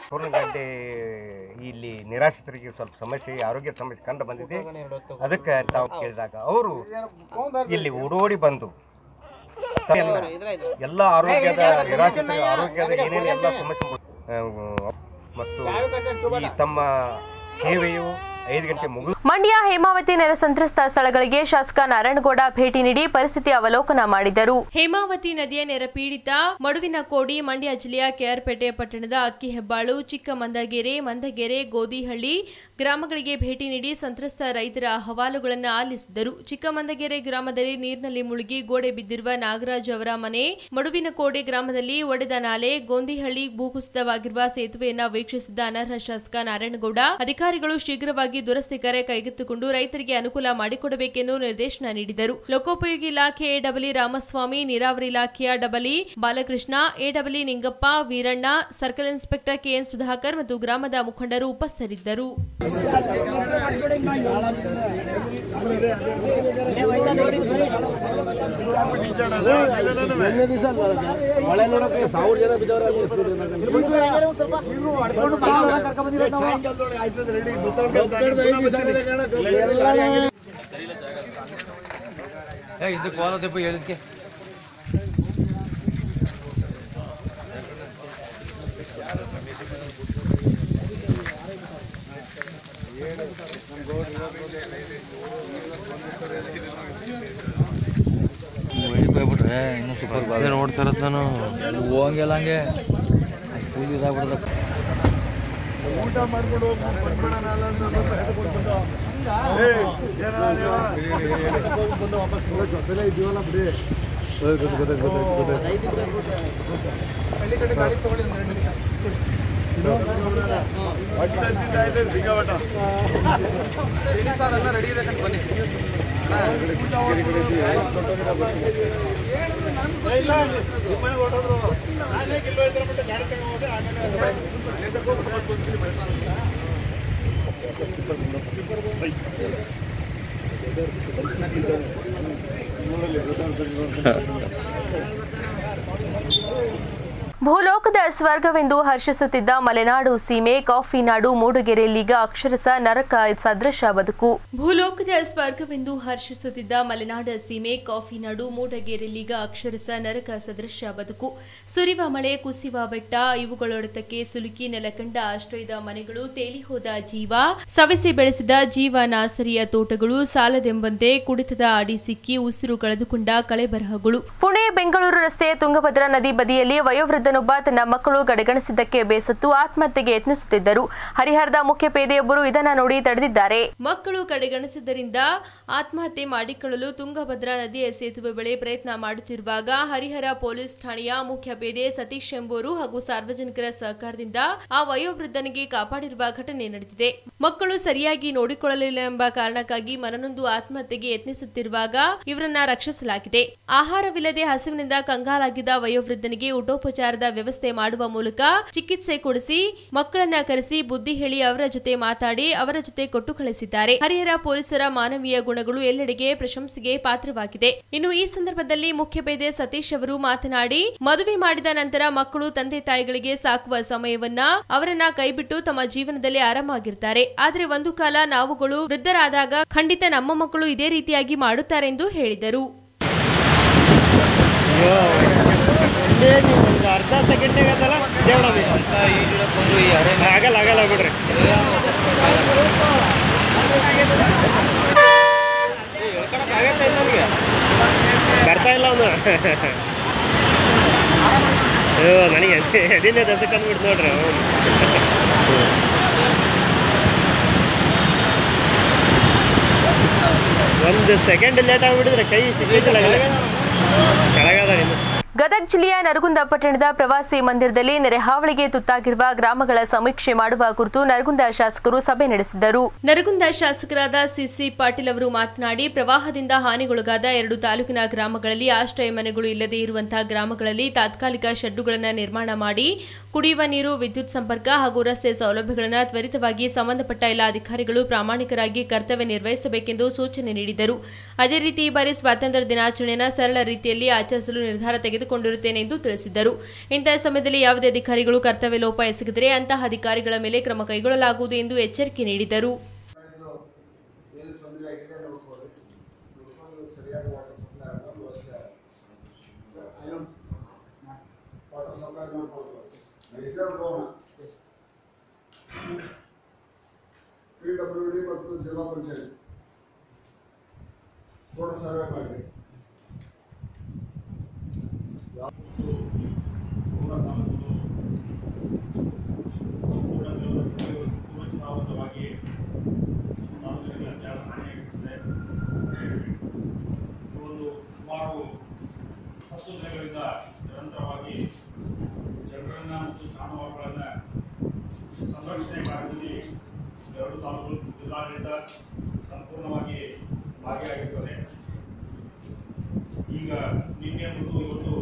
ಪೂರ್ಣಗಡ್ಡೆ ಇಲ್ಲಿ ನಿರಾಶ್ರಿತರಿಗೆ ಸ್ವಲ್ಪ ಸಮಸ್ಯೆ ಆರೋಗ್ಯ ಸಮಸ್ಯೆ ಕಂಡು ಬಂದಿದೆ. ಅದಕ್ಕೆ ತಾವು ಕೇಳಿದಾಗ ಅವರು ಇಲ್ಲಿ ಓಡೋಡಿ ಬಂದು ಎಲ್ಲ ಆರೋಗ್ಯದ ನಿರಾಶ್ರಿತ ಆರೋಗ್ಯದ ಏನೇನು ಎಲ್ಲ ಸಮಸ್ಯೆ ಮತ್ತು ಈ ತಮ್ಮ ಸೇವೆಯು ಮಂಡ್ಯ ಹೇಮಾವತಿ ನೆರೆ ಸಂತ್ರಸ್ತ ಸ್ಥಳಗಳಿಗೆ ಶಾಸಕ ನಾರಾಯಣಗೌಡ ಭೇಟಿ ನೀಡಿ ಪರಿಸ್ಥಿತಿ ಅವಲೋಕನ ಮಾಡಿದರು. ಹೇಮಾವತಿ ನದಿಯ ನೆರೆ ಪೀಡಿತ ಮಡುವಿನ ಕೋಡಿ ಮಂಡ್ಯ ಜಿಲ್ಲೆಯ ಕೆಆರ್ಪೇಟೆ ಪಟ್ಟಣದ ಅಕ್ಕಿ ಹೆಬ್ಬಾಳು ಚಿಕ್ಕ ಮಂದಗೆರೆ ಮಂದಗೆರೆ ಗೋದಿಹಳ್ಳಿ ಗ್ರಾಮಗಳಿಗೆ ಭೇಟಿ ನೀಡಿ ಸಂತ್ರಸ್ತ ರೈತರ ಅಹವಾಲುಗಳನ್ನು ಆಲಿಸಿದರು. ಚಿಕ್ಕಮಂದಗೆರೆ ಗ್ರಾಮದಲ್ಲಿ ನೀರಿನಲ್ಲಿ ಮುಳುಗಿ ಗೋಡೆ ಬಿದ್ದಿರುವ ನಾಗರಾಜ್ ಅವರ ಮನೆ ಮಡುವಿನ ಕೋಡೆ ಗ್ರಾಮದಲ್ಲಿ ಒಡೆದ ನಾಲೆ ಗೋಂದಿಹಳ್ಳಿ ಭೂಕುಸಿತವಾಗಿರುವ ಸೇತುವೆಯನ್ನು ವೀಕ್ಷಿಸಿದ ಅನರ್ಹ ಶಾಸಕ ನಾರಾಯಣಗೌಡ. ಅಧಿಕಾರಿಗಳು ಶೀಘ್ರವಾಗಿ ದುರಸ್ತಿ ಕಾರ್ಯ ಕೈಗೆತ್ತಿಕೊಂಡು ರೈತರಿಗೆ ಅನುಕೂಲ ಮಾಡಿಕೊಡಬೇಕೆಂದು ನಿರ್ದೇಶನ ನೀಡಿದರು. ಲೋಕೋಪಯೋಗಿ ಇಲಾಖೆ ಎಡಬಲಿ ರಾಮಸ್ವಾಮಿ ನೀರಾವರಿ ಇಲಾಖೆಯ Dabali Balakrishna Edabali Ningappa Veeranna circle inspector K N Sudhakar ಮತ್ತು ಗ್ರಾಮದ ಮುಖಂಡರು ಉಪಸ್ಥಿತರಿದ್ದರು. ಮಳೆ ಕೋಲದಪ್ಪ ಹೇಳಿದ್ಕೆ ಹೇಳಿದ್ಕೆ ಇನ್ನೂ ಸೂಪರ್ ನೋಡ್ತಾ ಇರತ್ತೆ ನಾನು ಹೋಗಂಗಿಲ್ಲ ಹಂಗೆ ಫುಲ್ ಇದಾಗ್ಬಿಡ್ದಪ್ಪ ಊಟ ಮಾಡ್ಕೊಂಡು ಹೋಗಿ ಬಂದ್ಬಿಡೋಣ ಅಲ್ಲ ಅಂತ ಸ್ವಲ್ಪ ಹೇಳ್ಕೊಂಡು ಬಂದು. ಏ, ಏನಾದ್ರು ಬಂದು ವಾಪಸ್ ಜೊತೆಲೇ ಇದೀವಲ್ಲ ಬಿಡಿ ಸಿಗವಟ ರೆಡಿ ಇರಬೇಕಂತ ಬನ್ನಿ ಇಲ್ಲ ನಿಮ್ಮನೆ ಹೊರಟೋದ್ರು ನಾನೇ ಗಿಲ್ಲೋ ಇದ್ರ ಮಟ್ಟ ಗಾಡಿ ತಗೊಂಡೋದೆ ಆಮೇಲೆ ಅಲ್ಲಿಂದ ಹೋಗಿ ವಾಪಸ್ ಬಂದ್ಬಿಡಿ ಭೂಲೋಕದ ಸ್ವರ್ಗವೆಂದು ಹರ್ಷಿಸುತ್ತಿದ್ದ ಮಲೆನಾಡು ಸೀಮೆ ಕಾಫಿ ನಾಡು ಮೂಡುಗೆರೆಯಲ್ಲೀಗ ಅಕ್ಷರಸ ನರಕ ಸದೃಶ ಬದುಕು. ಭೂಲೋಕದ ಸ್ವರ್ಗವೆಂದು ಹರ್ಷಿಸುತ್ತಿದ್ದ ಮಲೆನಾಡ ಸೀಮೆ ಕಾಫಿ ನಾಡು ಮೂಡಗೆರೆಯಲ್ಲೀಗ ಅಕ್ಷರಸ ನರಕ ಸದೃಶ ಬದುಕು. ಸುರಿವ ಮಳೆ ಕುಸಿವ ಬೆಟ್ಟ ಇವುಗಳೊಡತಕ್ಕೆ ಸುಲುಕಿ ನೆಲಕಂಡ ಆಶ್ರಯದ ಮನೆಗಳು ತೇಲಿ ಹೋದ ಜೀವ. ಸವೆಸಿ ಬೆಳೆಸಿದ ಜೀವ ನಾಸರಿಯ ತೋಟಗಳು ಸಾಲದೆಂಬಂತೆ ಕುಡಿತದ ಅಡಿ ಸಿಕ್ಕಿ ಉಸಿರು ಕಳೆದುಕೊಂಡ ಕಳೆಬರಹಗಳು. ಪುಣೆ ಬೆಂಗಳೂರು ರಸ್ತೆಯ ತುಂಗಭದ್ರಾ ನದಿ ಬದಿಯಲ್ಲಿ ವಯೋವೃದ್ಧನೊಬ್ಬ ತನ್ನ ಮಕ್ಕಳು ಕಡೆಗಣಿಸಿದ್ದಕ್ಕೆ ಬೇಸತ್ತು ಆತ್ಮಹತ್ಯೆಗೆ ಯತ್ನಿಸುತ್ತಿದ್ದರು. ಹರಿಹರದ ಮುಖ್ಯ ಪೇದೆಯೊಬ್ಬರು ಇದನ್ನ ನೋಡಿ ತಡೆದಿದ್ದಾರೆ. ಮಕ್ಕಳು ಕಡೆಗಣಿಸಿದ್ದರಿಂದ ಆತ್ಮಹತ್ಯೆ ಮಾಡಿಕೊಳ್ಳಲು ತುಂಗಭದ್ರಾ ನದಿಯ ಸೇತುವೆ ಬಳಿ ಪ್ರಯತ್ನ ಮಾಡುತ್ತಿರುವಾಗ ಹರಿಹರ ಪೊಲೀಸ್ ಠಾಣೆಯ ಮುಖ್ಯ ಪೇದೆ ಸತೀಶ್ ಎಂಬುವರು ಹಾಗೂ ಸಾರ್ವಜನಿಕರ ಸಹಕಾರದಿಂದ ಆ ವಯೋವೃದ್ಧನಿಗೆ ಕಾಪಾಡಿರುವ ಘಟನೆ ನಡೆದಿದೆ. ಮಕ್ಕಳು ಸರಿಯಾಗಿ ನೋಡಿಕೊಳ್ಳಲಿಲ್ಲ ಎಂಬ ಕಾರಣಕ್ಕಾಗಿ ಮನನೊಂದು ಆತ್ಮಹತ್ಯೆಗೆ ಯತ್ನಿಸುತ್ತಿರುವಾಗ ಇವರನ್ನ ರಕ್ಷಿಸಲಾಗಿದೆ. ಆಹಾರವಿಲ್ಲದೆ ಹಸಿವಿನಿಂದ ಕಂಗಾಲಾಗಿದ್ದ ವಯೋವೃದ್ಧನಿಗೆ ಊಟೋಪಚಾರದ ವ್ಯವಸ್ಥೆ ಮಾಡುವ ಮೂಲಕ ಚಿಕಿತ್ಸೆ ಕೊಡಿಸಿ, ಮಕ್ಕಳನ್ನ ಕರೆಸಿ ಬುದ್ಧಿ ಹೇಳಿ ಅವರ ಜೊತೆ ಮಾತಾಡಿ, ಅವರ ಜೊತೆ ಕೊಟ್ಟು ಕಳಿಸಿದ್ದಾರೆ. ಹರಿಹರ ಪೊಲೀಸರ ಮಾನವೀಯ ಗುಣಗಳು ಎಲ್ಲೆಡೆಗೆ ಪ್ರಶಂಸೆಗೆ ಪಾತ್ರವಾಗಿದೆ. ಇನ್ನು ಈ ಸಂದರ್ಭದಲ್ಲಿ ಮುಖ್ಯ ಸತೀಶ್ ಅವರು ಮಾತನಾಡಿ, ಮದುವೆ ಮಾಡಿದ ನಂತರ ಮಕ್ಕಳು ತಂದೆ ತಾಯಿಗಳಿಗೆ ಸಾಕುವ ಸಮಯವನ್ನ ಅವರನ್ನ ಕೈಬಿಟ್ಟು ತಮ್ಮ ಜೀವನದಲ್ಲಿ ಆರಾಮಾಗಿರ್ತಾರೆ. ಆದರೆ ಒಂದು ಕಾಲ ನಾವುಗಳು ವೃದ್ಧರಾದಾಗ ಖಂಡಿತ ನಮ್ಮ ಮಕ್ಕಳು ಇದೇ ರೀತಿಯಾಗಿ ಮಾಡುತ್ತಾರೆ ಎಂದು ಹೇಳಿದರು ಒಂದು ಅರ್ಧ ಸೆಕೆಂಡ್ ಆಗತ್ತಲ್ಲ ದೇವಡ ಆಗಲ್ಲ ಆಗಲ್ಲ ಬಿಡ್ರಿ. ಬರ್ತಾ ಇಲ್ಲ ಅವನು. ನನಗೆ ಎಡಿನೇ ದಸಕ್ಕೆ ಅಂದ್ಬಿಟ್ಟು ನೋಡ್ರಿ ಅವನು. ಒಂದು ಸೆಕೆಂಡ್ ಲೇಟ್ ಆಗ್ಬಿಟ್ಟಿದ್ರೆ ಕೈ ಸಿಕ್ಕಿದ್ದಿಲ್ಲ ಕೆಳಗದ ಇನ್ನು. ಗದಗ ಜಿಲ್ಲೆಯ ನರಗುಂದ ಪಟ್ಟಣದ ಪ್ರವಾಸಿ ಮಂದಿರದಲ್ಲಿ ನೆರೆಹಾವಳಿಗೆ ತುತ್ತಾಗಿರುವ ಗ್ರಾಮಗಳ ಸಮೀಕ್ಷೆ ಮಾಡುವ ಕುರಿತು ನರಗುಂದ ಶಾಸಕರು ಸಭೆ ನಡೆಸಿದರು ನರಗುಂದ ಶಾಸಕರಾದ ಸಿಸಿ ಪಾಟೀಲ್ ಅವರು ಮಾತನಾಡಿ, ಪ್ರವಾಹದಿಂದ ಹಾನಿಗೊಳಗಾದ ಎರಡು ತಾಲೂಕಿನ ಗ್ರಾಮಗಳಲ್ಲಿ ಆಶ್ರಯ ಮನೆಗಳು ಇಲ್ಲದೇ ಇರುವಂತಹ ಗ್ರಾಮಗಳಲ್ಲಿ ತಾತ್ಕಾಲಿಕ ಶೆಡ್ಡುಗಳನ್ನು ನಿರ್ಮಾಣ ಮಾಡಿ ಕುಡಿಯುವ ನೀರು, ವಿದ್ಯುತ್ ಸಂಪರ್ಕ ಹಾಗೂ ರಸ್ತೆ ಸೌಲಭ್ಯಗಳನ್ನು ತ್ವರಿತವಾಗಿ ಸಂಬಂಧಪಟ್ಟ ಎಲ್ಲ ಅಧಿಕಾರಿಗಳು ಪ್ರಾಮಾಣಿಕರಾಗಿ ಕರ್ತವ್ಯ ನಿರ್ವಹಿಸಬೇಕೆಂದು ಸೂಚನೆ ನೀಡಿದರು. ಅದೇ ರೀತಿ ಈ ಬಾರಿ ಸ್ವಾತಂತ್ರ್ಯ ದಿನಾಚರಣೆಯನ್ನು ಸರಳ ರೀತಿಯಲ್ಲಿ ಆಚರಿಸಲು ನಿರ್ಧಾರ ತೆಗೆದುಕೊಂಡಿರುತ್ತೇನೆ ಎಂದು ತಿಳಿಸಿದರು ಇಂತಹ ಸಮಯದಲ್ಲಿ ಯಾವುದೇ ಅಧಿಕಾರಿಗಳು ಕರ್ತವ್ಯ ಲೋಪ ಎಸಗಿದರೆ ಅಂತಹ ಅಧಿಕಾರಿಗಳ ಮೇಲೆ ಕ್ರಮ ಕೈಗೊಳ್ಳಲಾಗುವುದು ಎಂದು ಎಚ್ಚರಿಕೆ ನೀಡಿದರು. ಸರಿಯಾಗಿ ವಾಟರ್ ಸಪ್ಲೈ ಆಗೋದು ವ್ಯವಸ್ಥೆ ವಾಟರ್ ಸಪ್ಲೈ ನೋಡ್ಬೋದು ರಿಸರ್ವ್ ಹೋಗೋಣ ಪಿ ಡಬ್ಲ್ಯೂ ಡಿ ಮತ್ತು ಜಿಲ್ಲಾ ಪಂಚಾಯತ್ ಕೂಡ ಸರ್ವೆ ಮಾಡಿ ಪೂರ್ವಚಿತಾವತವಾಗಿ ಸಾರ್ವಜನಿಕರ ಜಾಗ ಹಾನಿಯಾಗಿರುತ್ತದೆ ಒಂದು ಸುಮಾರು ಹತ್ತು ದಿನಗಳಿಂದ ನಿರಂತರವಾಗಿ ಜನರನ್ನ ಮತ್ತು ಜಾನುವಾರುಗಳನ್ನು ಸಂರಕ್ಷಣೆ ಕಾರ್ಯದಲ್ಲಿ ಎರಡು ತಾಲೂಕು ಜಿಲ್ಲಾಡಳಿತ ಸಂಪೂರ್ಣವಾಗಿ ಭಾಗಿಯಾಗಿರ್ತದೆ. ಈಗ ನಿನ್ನೆ ಮತ್ತು ಇವತ್ತು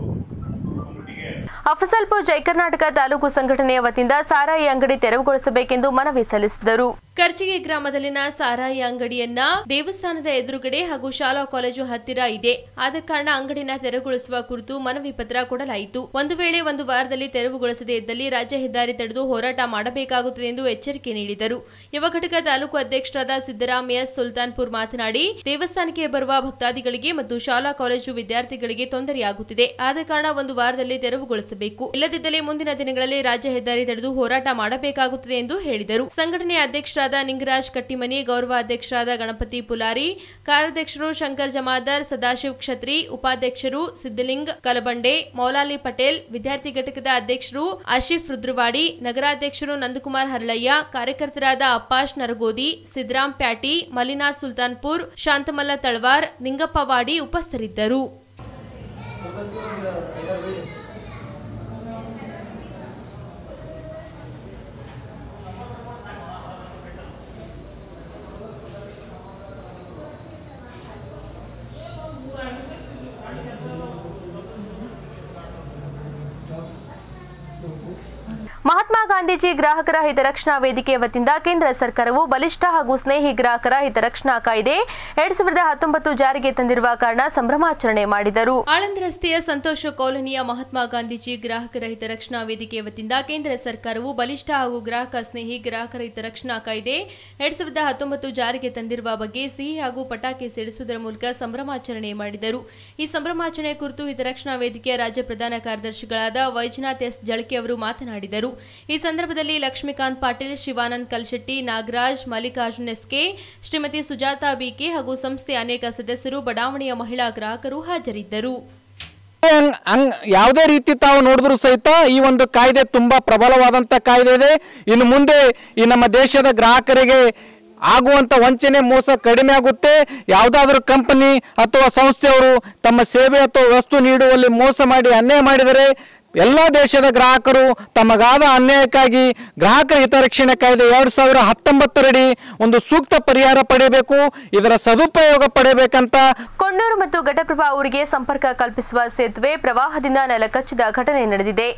ಅಫಸಲ್ಪುರ್ ಜೈ ಕರ್ನಾಟಕ ತಾಲೂಕು ಸಂಘಟನೆಯ ವತಿಯಿಂದ ಸಾರಾಯಿ ಅಂಗಡಿ ತೆರವುಗೊಳಿಸಬೇಕೆಂದು ಮನವಿ ಸಲ್ಲಿಸಿದರು. ಕರ್ಜಿಗೆ ಗ್ರಾಮದಲ್ಲಿನ ಸಾರಾಯಿ ಅಂಗಡಿಯನ್ನ ದೇವಸ್ಥಾನದ ಎದುರುಗಡೆ ಹಾಗೂ ಶಾಲಾ ಕಾಲೇಜು ಹತ್ತಿರ ಇದೆ. ಆದ ಕಾರಣ ಅಂಗಡಿನ ತೆರವುಗೊಳಿಸುವ ಕುರಿತು ಮನವಿ ಪತ್ರ ಕೊಡಲಾಯಿತು. ಒಂದು ವೇಳೆ ಒಂದು ವಾರದಲ್ಲಿ ತೆರವುಗೊಳಿಸದೇ ಇದ್ದಲ್ಲಿ ರಾಜ್ಯ ಹೆದ್ದಾರಿ ತಡೆದು ಹೋರಾಟ ಮಾಡಬೇಕಾಗುತ್ತದೆ ಎಂದು ಎಚ್ಚರಿಕೆ ನೀಡಿದರು. ಯುವ ಘಟಕ ತಾಲೂಕು ಅಧ್ಯಕ್ಷರಾದ ಸಿದ್ದರಾಮಯ್ಯ ಸುಲ್ತಾನ್ಪುರ್ ಮಾತನಾಡಿ, ದೇವಸ್ಥಾನಕ್ಕೆ ಬರುವ ಭಕ್ತಾದಿಗಳಿಗೆ ಮತ್ತು ಶಾಲಾ ಕಾಲೇಜು ವಿದ್ಯಾರ್ಥಿಗಳಿಗೆ ತೊಂದರೆಯಾಗುತ್ತಿದೆ. ಆದ ಕಾರಣ ಒಂದು ವಾರದಲ್ಲಿ ತೆರವುಗೊಳಿಸಬೇಕು. ಇಲ್ಲದಿದ್ದಲ್ಲಿ ಮುಂದಿನ ದಿನಗಳಲ್ಲಿ ರಾಜ್ಯ ಹೆದ್ದಾರಿ ತಡೆದು ಹೋರಾಟ ಮಾಡಬೇಕಾಗುತ್ತದೆ ಎಂದು ಹೇಳಿದರು. ಸಂಘಟನೆಯ ಅಧ್ಯಕ್ಷರಾದ ಅಧ್ಯಕ್ಷರಾದ ನಿಂಗರಾಜ್ ಕಟ್ಟಿಮನಿ ಗೌರವಾಧ್ಯಕ್ಷರಾದ ಗಣಪತಿ ಪುಲಾರಿ, ಕಾರ್ಯಾಧ್ಯಕ್ಷರು ಶಂಕರ್ ಜಮಾದರ್, ಸದಾಶಿವ್ ಕ್ಷತ್ರಿ, ಉಪಾಧ್ಯಕ್ಷರು ಸಿದ್ದಲಿಂಗ್ ಕಲಬಂಡೆ, ಮೌಲಾಲಿ ಪಟೇಲ್, ವಿದ್ಯಾರ್ಥಿ ಘಟಕದ ಅಧ್ಯಕ್ಷರು ಆಶಿಫ್ ರುದ್ರವಾಡಿ, ನಗರಾಧ್ಯಕ್ಷರು ನಂದಕುಮಾರ್ ಹರಳಯ್ಯ ಕಾರ್ಯಕರ್ತರಾದ ಅಪ್ಪಾಶ್ ನರಗೋದಿ ಸಿದ್ದರಾಮ್ ಪ್ಯಾಟಿ ಮಲ್ಲಿನಾಥ್ ಸುಲ್ತಾನ್ಪುರ್, ಶಾಂತಮಲ್ಲ ತಳವಾರ್ ನಿಂಗಪ್ಪವಾಡಿ ಉಪಸ್ಥಿತರಿದ್ದರು. ಮಹಾತ್ಮ ಗಾಂಧೀಜಿ ಗ್ರಾಹಕರ ಹಿತರಕ್ಷಣಾ ವೇದಿಕೆ ವತಿಯಿಂದ ಕೇಂದ್ರ ಸರ್ಕಾರವು ಬಲಿಷ್ಠ ಹಾಗೂ ಸ್ನೇಹಿ ಗ್ರಾಹಕರ ಹಿತರಕ್ಷಣಾ ಕಾಯ್ದೆ ಎರಡ್ ಸಾವಿರದ ಹತ್ತೊಂಬತ್ತು ಜಾರಿಗೆ ತಂದಿರುವ ಕಾರಣ ಸಂಭ್ರಮಾಚರಣೆ ಮಾಡಿದರು. ಆಳಂದ ರಸ್ತೆಯ ಸಂತೋಷ ಕಾಲೋನಿಯ ಮಹಾತ್ಮ ಗಾಂಧೀಜಿ ಗ್ರಾಹಕರ ಹಿತರಕ್ಷಣಾ ವೇದಿಕೆ ವತಿಯಿಂದ ಕೇಂದ್ರ ಸರ್ಕಾರವು ಬಲಿಷ್ಠ ಹಾಗೂ ಗ್ರಾಹಕ ಸ್ನೇಹಿ ಗ್ರಾಹಕರ ಹಿತರಕ್ಷಣಾ ಕಾಯ್ದೆ ಎರಡ್ ಸಾವಿರದ ಹತ್ತೊಂಬತ್ತು ಜಾರಿಗೆ ತಂದಿರುವ ಬಗ್ಗೆ ಸಿಹಿ ಹಾಗೂ ಪಟಾಕಿ ಸಿಡಿಸುವುದರ ಮೂಲಕ ಸಂಭ್ರಮಾಚರಣೆ ಮಾಡಿದರು. ಈ ಸಂಭ್ರಮಾಚರಣೆ ಕುರಿತು ಹಿತರಕ್ಷಣಾ ವೇದಿಕೆಯ ರಾಜ್ಯ ಪ್ರಧಾನ ಕಾರ್ಯದರ್ಶಿಗಳಾದ ವೈಜನಾಥ್ ಎಸ್. ಜಳಕೆ ಅವರು ಮಾತನಾಡಿದರು. ಈ ಸಂದರ್ಭದಲ್ಲಿ Lakshmikant Patil, Shivanand Kalshetti, Nagaraj, Mallikarjun S K, Shrimati Sujata B K ಹಾಗೂ ಸಂಸ್ಥೆಯ ಅನೇಕ ಸದಸ್ಯರು, ಬಡಾವಣೆಯ ಮಹಿಳಾ ಗ್ರಾಹಕರು ಹಾಜರಿದ್ದರು. ಯಾವುದೇ ರೀತಿ ತಾವು ನೋಡಿದ್ರು ಸಹಿತ ಈ ಒಂದು ಕಾಯ್ದೆ ತುಂಬಾ ಪ್ರಬಲವಾದಂತ ಕಾಯ್ದೆ ಇದೆ. ಇನ್ನು ಮುಂದೆ ಈ ನಮ್ಮ ದೇಶದ ಗ್ರಾಹಕರಿಗೆ ಆಗುವಂತ ವಂಚನೆ, ಮೋಸ ಕಡಿಮೆ ಆಗುತ್ತೆ. ಯಾವುದಾದ್ರೂ ಕಂಪನಿ ಅಥವಾ ಸಂಸ್ಥೆಯವರು ತಮ್ಮ ಸೇವೆ ಅಥವಾ ವಸ್ತು ನೀಡುವಲ್ಲಿ ಮೋಸ ಮಾಡಿ, ಅನ್ಯಾಯ ಮಾಡಿದರೆ ಎಲ್ಲ ದೇಶದ ಗ್ರಾಹಕರು ತಮಗಾದ ಅನ್ಯಾಯಕ್ಕಾಗಿ ಗ್ರಾಹಕರ ಹಿತರಕ್ಷಣೆ ಕಾಯ್ದೆ ಎರಡು ಸಾವಿರ ಹತ್ತೊಂಬತ್ತರಡಿ ಒಂದು ಸೂಕ್ತ ಪರಿಹಾರ ಪಡೆಯಬೇಕು, ಇದರ ಸದುಪಯೋಗ ಪಡೆಯಬೇಕಂತ ಕೊಣ್ಣೂರು ಮತ್ತು ಘಟಪ್ರಭಾ ಊರಿಗೆ ಸಂಪರ್ಕ ಕಲ್ಪಿಸುವ ಸೇತುವೆ ಪ್ರವಾಹದಿಂದ ನೆಲಕಚ್ಚಿದ ಘಟನೆ ನಡೆದಿದೆ.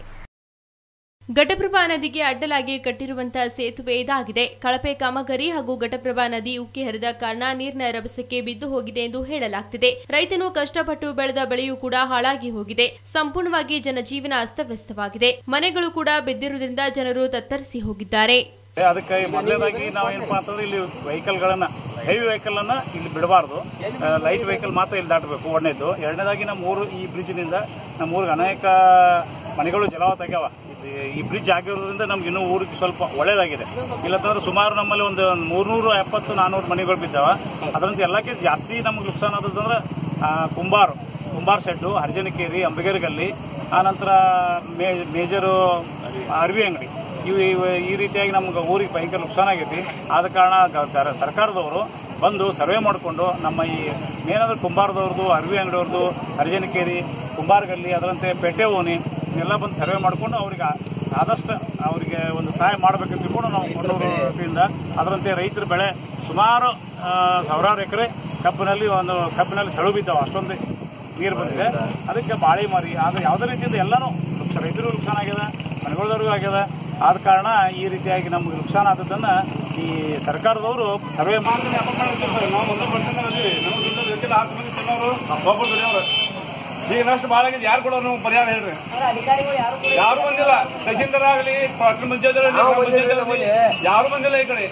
ಘಟಪ್ರಭಾ ನದಿಗೆ ಅಡ್ಡಲಾಗಿ ಕಟ್ಟಿರುವಂತಹ ಸೇತುವೆ ಇದಾಗಿದೆ. ಕಳಪೆ ಕಾಮಗಾರಿ ಹಾಗೂ ಘಟಪ್ರಭಾ ನದಿ ಉಕ್ಕಿ ಹರಿದ ಕಾರಣ ನೀರಿನ ರಭಸಕ್ಕೆ ಬಿದ್ದು ಹೋಗಿದೆ ಎಂದು ಹೇಳಲಾಗ್ತಿದೆ. ರೈತನು ಕಷ್ಟಪಟ್ಟು ಬೆಳೆದ ಬೆಳೆಯೂ ಕೂಡ ಹಾಳಾಗಿ ಹೋಗಿದೆ. ಸಂಪೂರ್ಣವಾಗಿ ಜನಜೀವನ ಅಸ್ತವ್ಯಸ್ತವಾಗಿದೆ. ಮನೆಗಳು ಕೂಡ ಬಿದ್ದಿರುವುದರಿಂದ ಜನರು ತತ್ತರಿಸಿ ಹೋಗಿದ್ದಾರೆ. ಅದಕ್ಕಾಗಿ ಮೊದಲನೇದಾಗಿ ಅಂತಂದ್ರೆ ಇಲ್ಲಿ ವೆಹಿಕಲ್ಗಳನ್ನ ಹೆವಿ ವೆಹಿಕಲ್ ಅನ್ನ ಇಲ್ಲಿ ಬಿಡಬಾರ್ದು. ಲೈಟ್ ವೆಹಿಕಲ್ ಮಾತ್ರ ಇಲ್ಲಿ ದಾಟಬೇಕು ಒಂದನೇದು ಎರಡನೇದಾಗಿ ನಮ್ಮ ಊರು ಈ ಬ್ರಿಡ್ಜ್ನಿಂದ ನಮ್ಮ ಊರಿಗೆ ಅನೇಕ ಮನೆಗಳು ಜಲವತ ಈ ಬ್ರಿಡ್ಜ್ ಆಗಿರೋದ್ರಿಂದ ನಮ್ಗೆ ಇನ್ನೂ ಊರಿಗೆ ಸ್ವಲ್ಪ ಒಳ್ಳೇದಾಗಿದೆ. ಇಲ್ಲಂತಂದ್ರೆ ಸುಮಾರು ನಮ್ಮಲ್ಲಿ ಒಂದು ಮೂರ್ನೂರ, ಎಪ್ಪತ್ತು ನಾನ್ನೂರು ಮನೆಗಳು ಬಿದ್ದಾವೆ. ಅದರಂತೆ ಎಲ್ಲಕ್ಕೆ ಜಾಸ್ತಿ ನಮ್ಗೆ ನುಕ್ಸಾನ್ ಆದದಂದ್ರೆ ಕುಂಬಾರು. ಕುಂಬಾರ್ ಶೆಡ್ಡು ಹರಿಜನಕೇರಿ ಅಂಬಿಗೇರಿ ಗಲ್ಲಿ ಆನಂತರ ಮೇ, ಮೇಜರು ಅರವಿ ಅಂಗಡಿ. ಇವು ಈ ರೀತಿಯಾಗಿ ನಮ್ಗೆ ಊರಿಗೆ ಭಯಂಕರ ನುಕ್ಸಾನ್ ಆಗೈತಿ. ಆದ ಕಾರಣ ಸರ್ಕಾರದವರು ಬಂದು ಸರ್ವೆ ಮಾಡಿಕೊಂಡು ನಮ್ಮ ಈ ಮೇನಾದ್ರೂ ಕುಂಬಾರದವ್ರದ್ದು, ಅರವಿ ಅಂಗಡಿಯವ್ರದ್ದು, ಹರಿಜನಕೇರಿ, ಕುಂಬಾರಗಲ್ಲಿ, ಅದರಂತೆ ಪೇಟೆ ಓಣಿ ಎಲ್ಲ ಬಂದು ಸರ್ವೆ ಮಾಡಿಕೊಂಡು ಅವ್ರಿಗೆ ಆದಷ್ಟು ಅವರಿಗೆ ಒಂದು ಸಹಾಯ ಮಾಡಬೇಕಂತ ತಿಳ್ಕೊಂಡು ನಾವು ಕೊಡೋರು ವತಿಯಿಂದ ಅದರಂತೆ ರೈತರ ಬೆಳೆ ಸುಮಾರು ಸಾವಿರಾರು ಎಕರೆ ಕಬ್ಬಿನಲ್ಲಿ ಒಂದು ಕಬ್ಬಿನಲ್ಲಿ ಸೆಳು ಬಿದ್ದಾವೆ. ಅಷ್ಟೊಂದು ನೀರು ಬಂದಿದೆ. ಅದಕ್ಕೆ ಬಾಳೆ ಮಾರಿ. ಅದು ಯಾವುದೇ ರೀತಿಯಿಂದ ಎಲ್ಲನೂ ನುಕ್ಸ ರೈತರು ನುಕ್ಸಾನ ಆಗ್ಯದ ಮನೆಗಳದವ್ರಿಗೂ ಆಗ್ಯದ ಆದ ಕಾರಣ ಈ ರೀತಿಯಾಗಿ ನಮ್ಗೆ ನುಕ್ಸಾನ ಆದದ್ದನ್ನ ಈ ಸರ್ಕಾರದವರು ಸರ್ವೆ ಮಾಡಿ ನಾವು ಒಂದು ಪರ್ಸೆಂಟ್ ನಮ್ಮ ನಮ್ಗೆ ಹತ್ತು ಮಂದಿ ತಿನ್ನೋರು ಒಬ್ಬರು ದುಡಿಯೋರು. ಈಗ ನಷ್ಟ ಭಾಳ ಆಗಿದೆ ಯಾರು ಕೊಡೋರು ನೀವು ಪರಿಹಾರ ಹೇಳ್ರಿ. ಯಾರು ಬಂದಿಲ್ಲ ತಹಶೀಲ್ದಾರ್ ಆಗಲಿ ಪಟ್ಟಣ ಪಂಚಾಯತ್ ಯಾರು ಬಂದಿಲ್ಲ ಈ ಕಡೆ.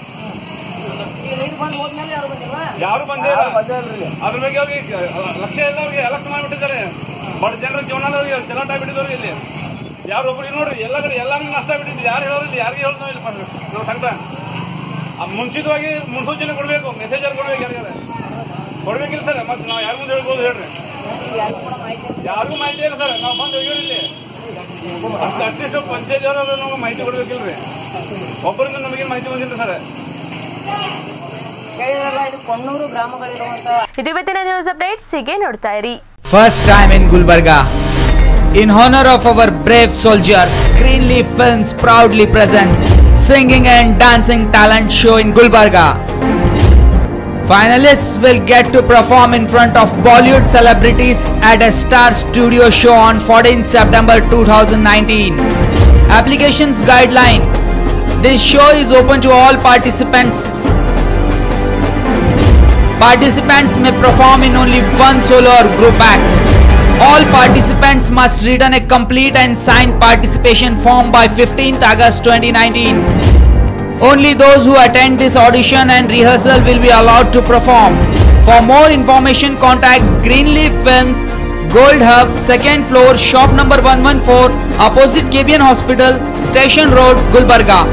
ಯಾರು ಬಂದಿಲ್ಲ. ಅದ್ರ ಬಗ್ಗೆ ಅವ್ರಿಗೆ ಲಕ್ಷ್ಯ ಇಲ್ಲ ಅವ್ರಿಗೆ ಎಲಕ್ಷ ಮಾಡಿಬಿಟ್ಟಿದ್ದಾರೆ. ಬಡ ಜನರ ಜೀವನದವ್ರಿಗೆ ಚಲಾಟ ಆಗ್ಬಿಟ್ಟಿದವ್ರಿಗೆ ಇಲ್ಲಿ. ಯಾರು ಒಬ್ರು ಇಲ್ಲಿ ನೋಡ್ರಿ ಎಲ್ಲ ಕಡೆ ಎಲ್ಲ ನಷ್ಟ ಆಗ್ಬಿಟ್ಟಿದ್ದು ಯಾರು ಹೇಳೋದಿಲ್ಲ ಇಲ್ಲಿ ಯಾರಿಗೆ ಹೇಳೋದು ಇಲ್ಲ ಮಾಡ್ರಿ ನಾವು ಸಂಕಟ ಮುಂಚಿತವಾಗಿ ಮುನ್ಸೂಚನೆ ಕೊಡಬೇಕು ಮೆಸೇಜರ್ ಕೊಡ್ಬೇಕು ಯಾರಿಗಾರ. ಕೊಡ್ಬೇಕಿಲ್ಲ ಸರ್ ಮತ್ತೆ ನಾವು ಯಾರು ಮುಂದೆ ಹೇಳ್ಬೋದು ಹೇಳ್ರಿ. ಯಾರು ಮಾಹಿತಿ ಇಲ್ಲ. ಸರ್. ನಾವು ಬಂದು ಹೋಗಿರಲಿ ಅಟ್ಲೀಸ್ಟ್ ಪಂಚಾಯತಿಯವರಾದ್ರೂ ನಮಗೆ ಮಾಹಿತಿ ಕೊಡ್ಬೇಕಿಲ್ರಿ. ಒಬ್ಬರಿಂದ ನಮಗೇನು ಮಾಹಿತಿ ಬಂದಿಲ್ಲ sir. First time in Gulbarga in honour of our brave soldier Screenly films proudly present singing and dancing talent show in Gulbarga Finalists will get to perform in front of Bollywood celebrities at a star studio show on 14 September 2019. Applications guideline. This show is open to all participants Participants may perform in only one solo or group act. All participants must return a complete and signed participation form by 15th August 2019. Only those who attend this audition and rehearsal will be allowed to perform. For more information, contact Greenleaf Films, Gold Hub, second floor, shop number 114, opposite KBN Hospital, Station Road, Gulbarga.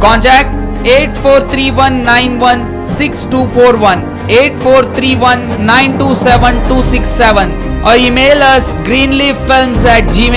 Contact 8431916241 8431927267 or email us greenleaffilms at gmail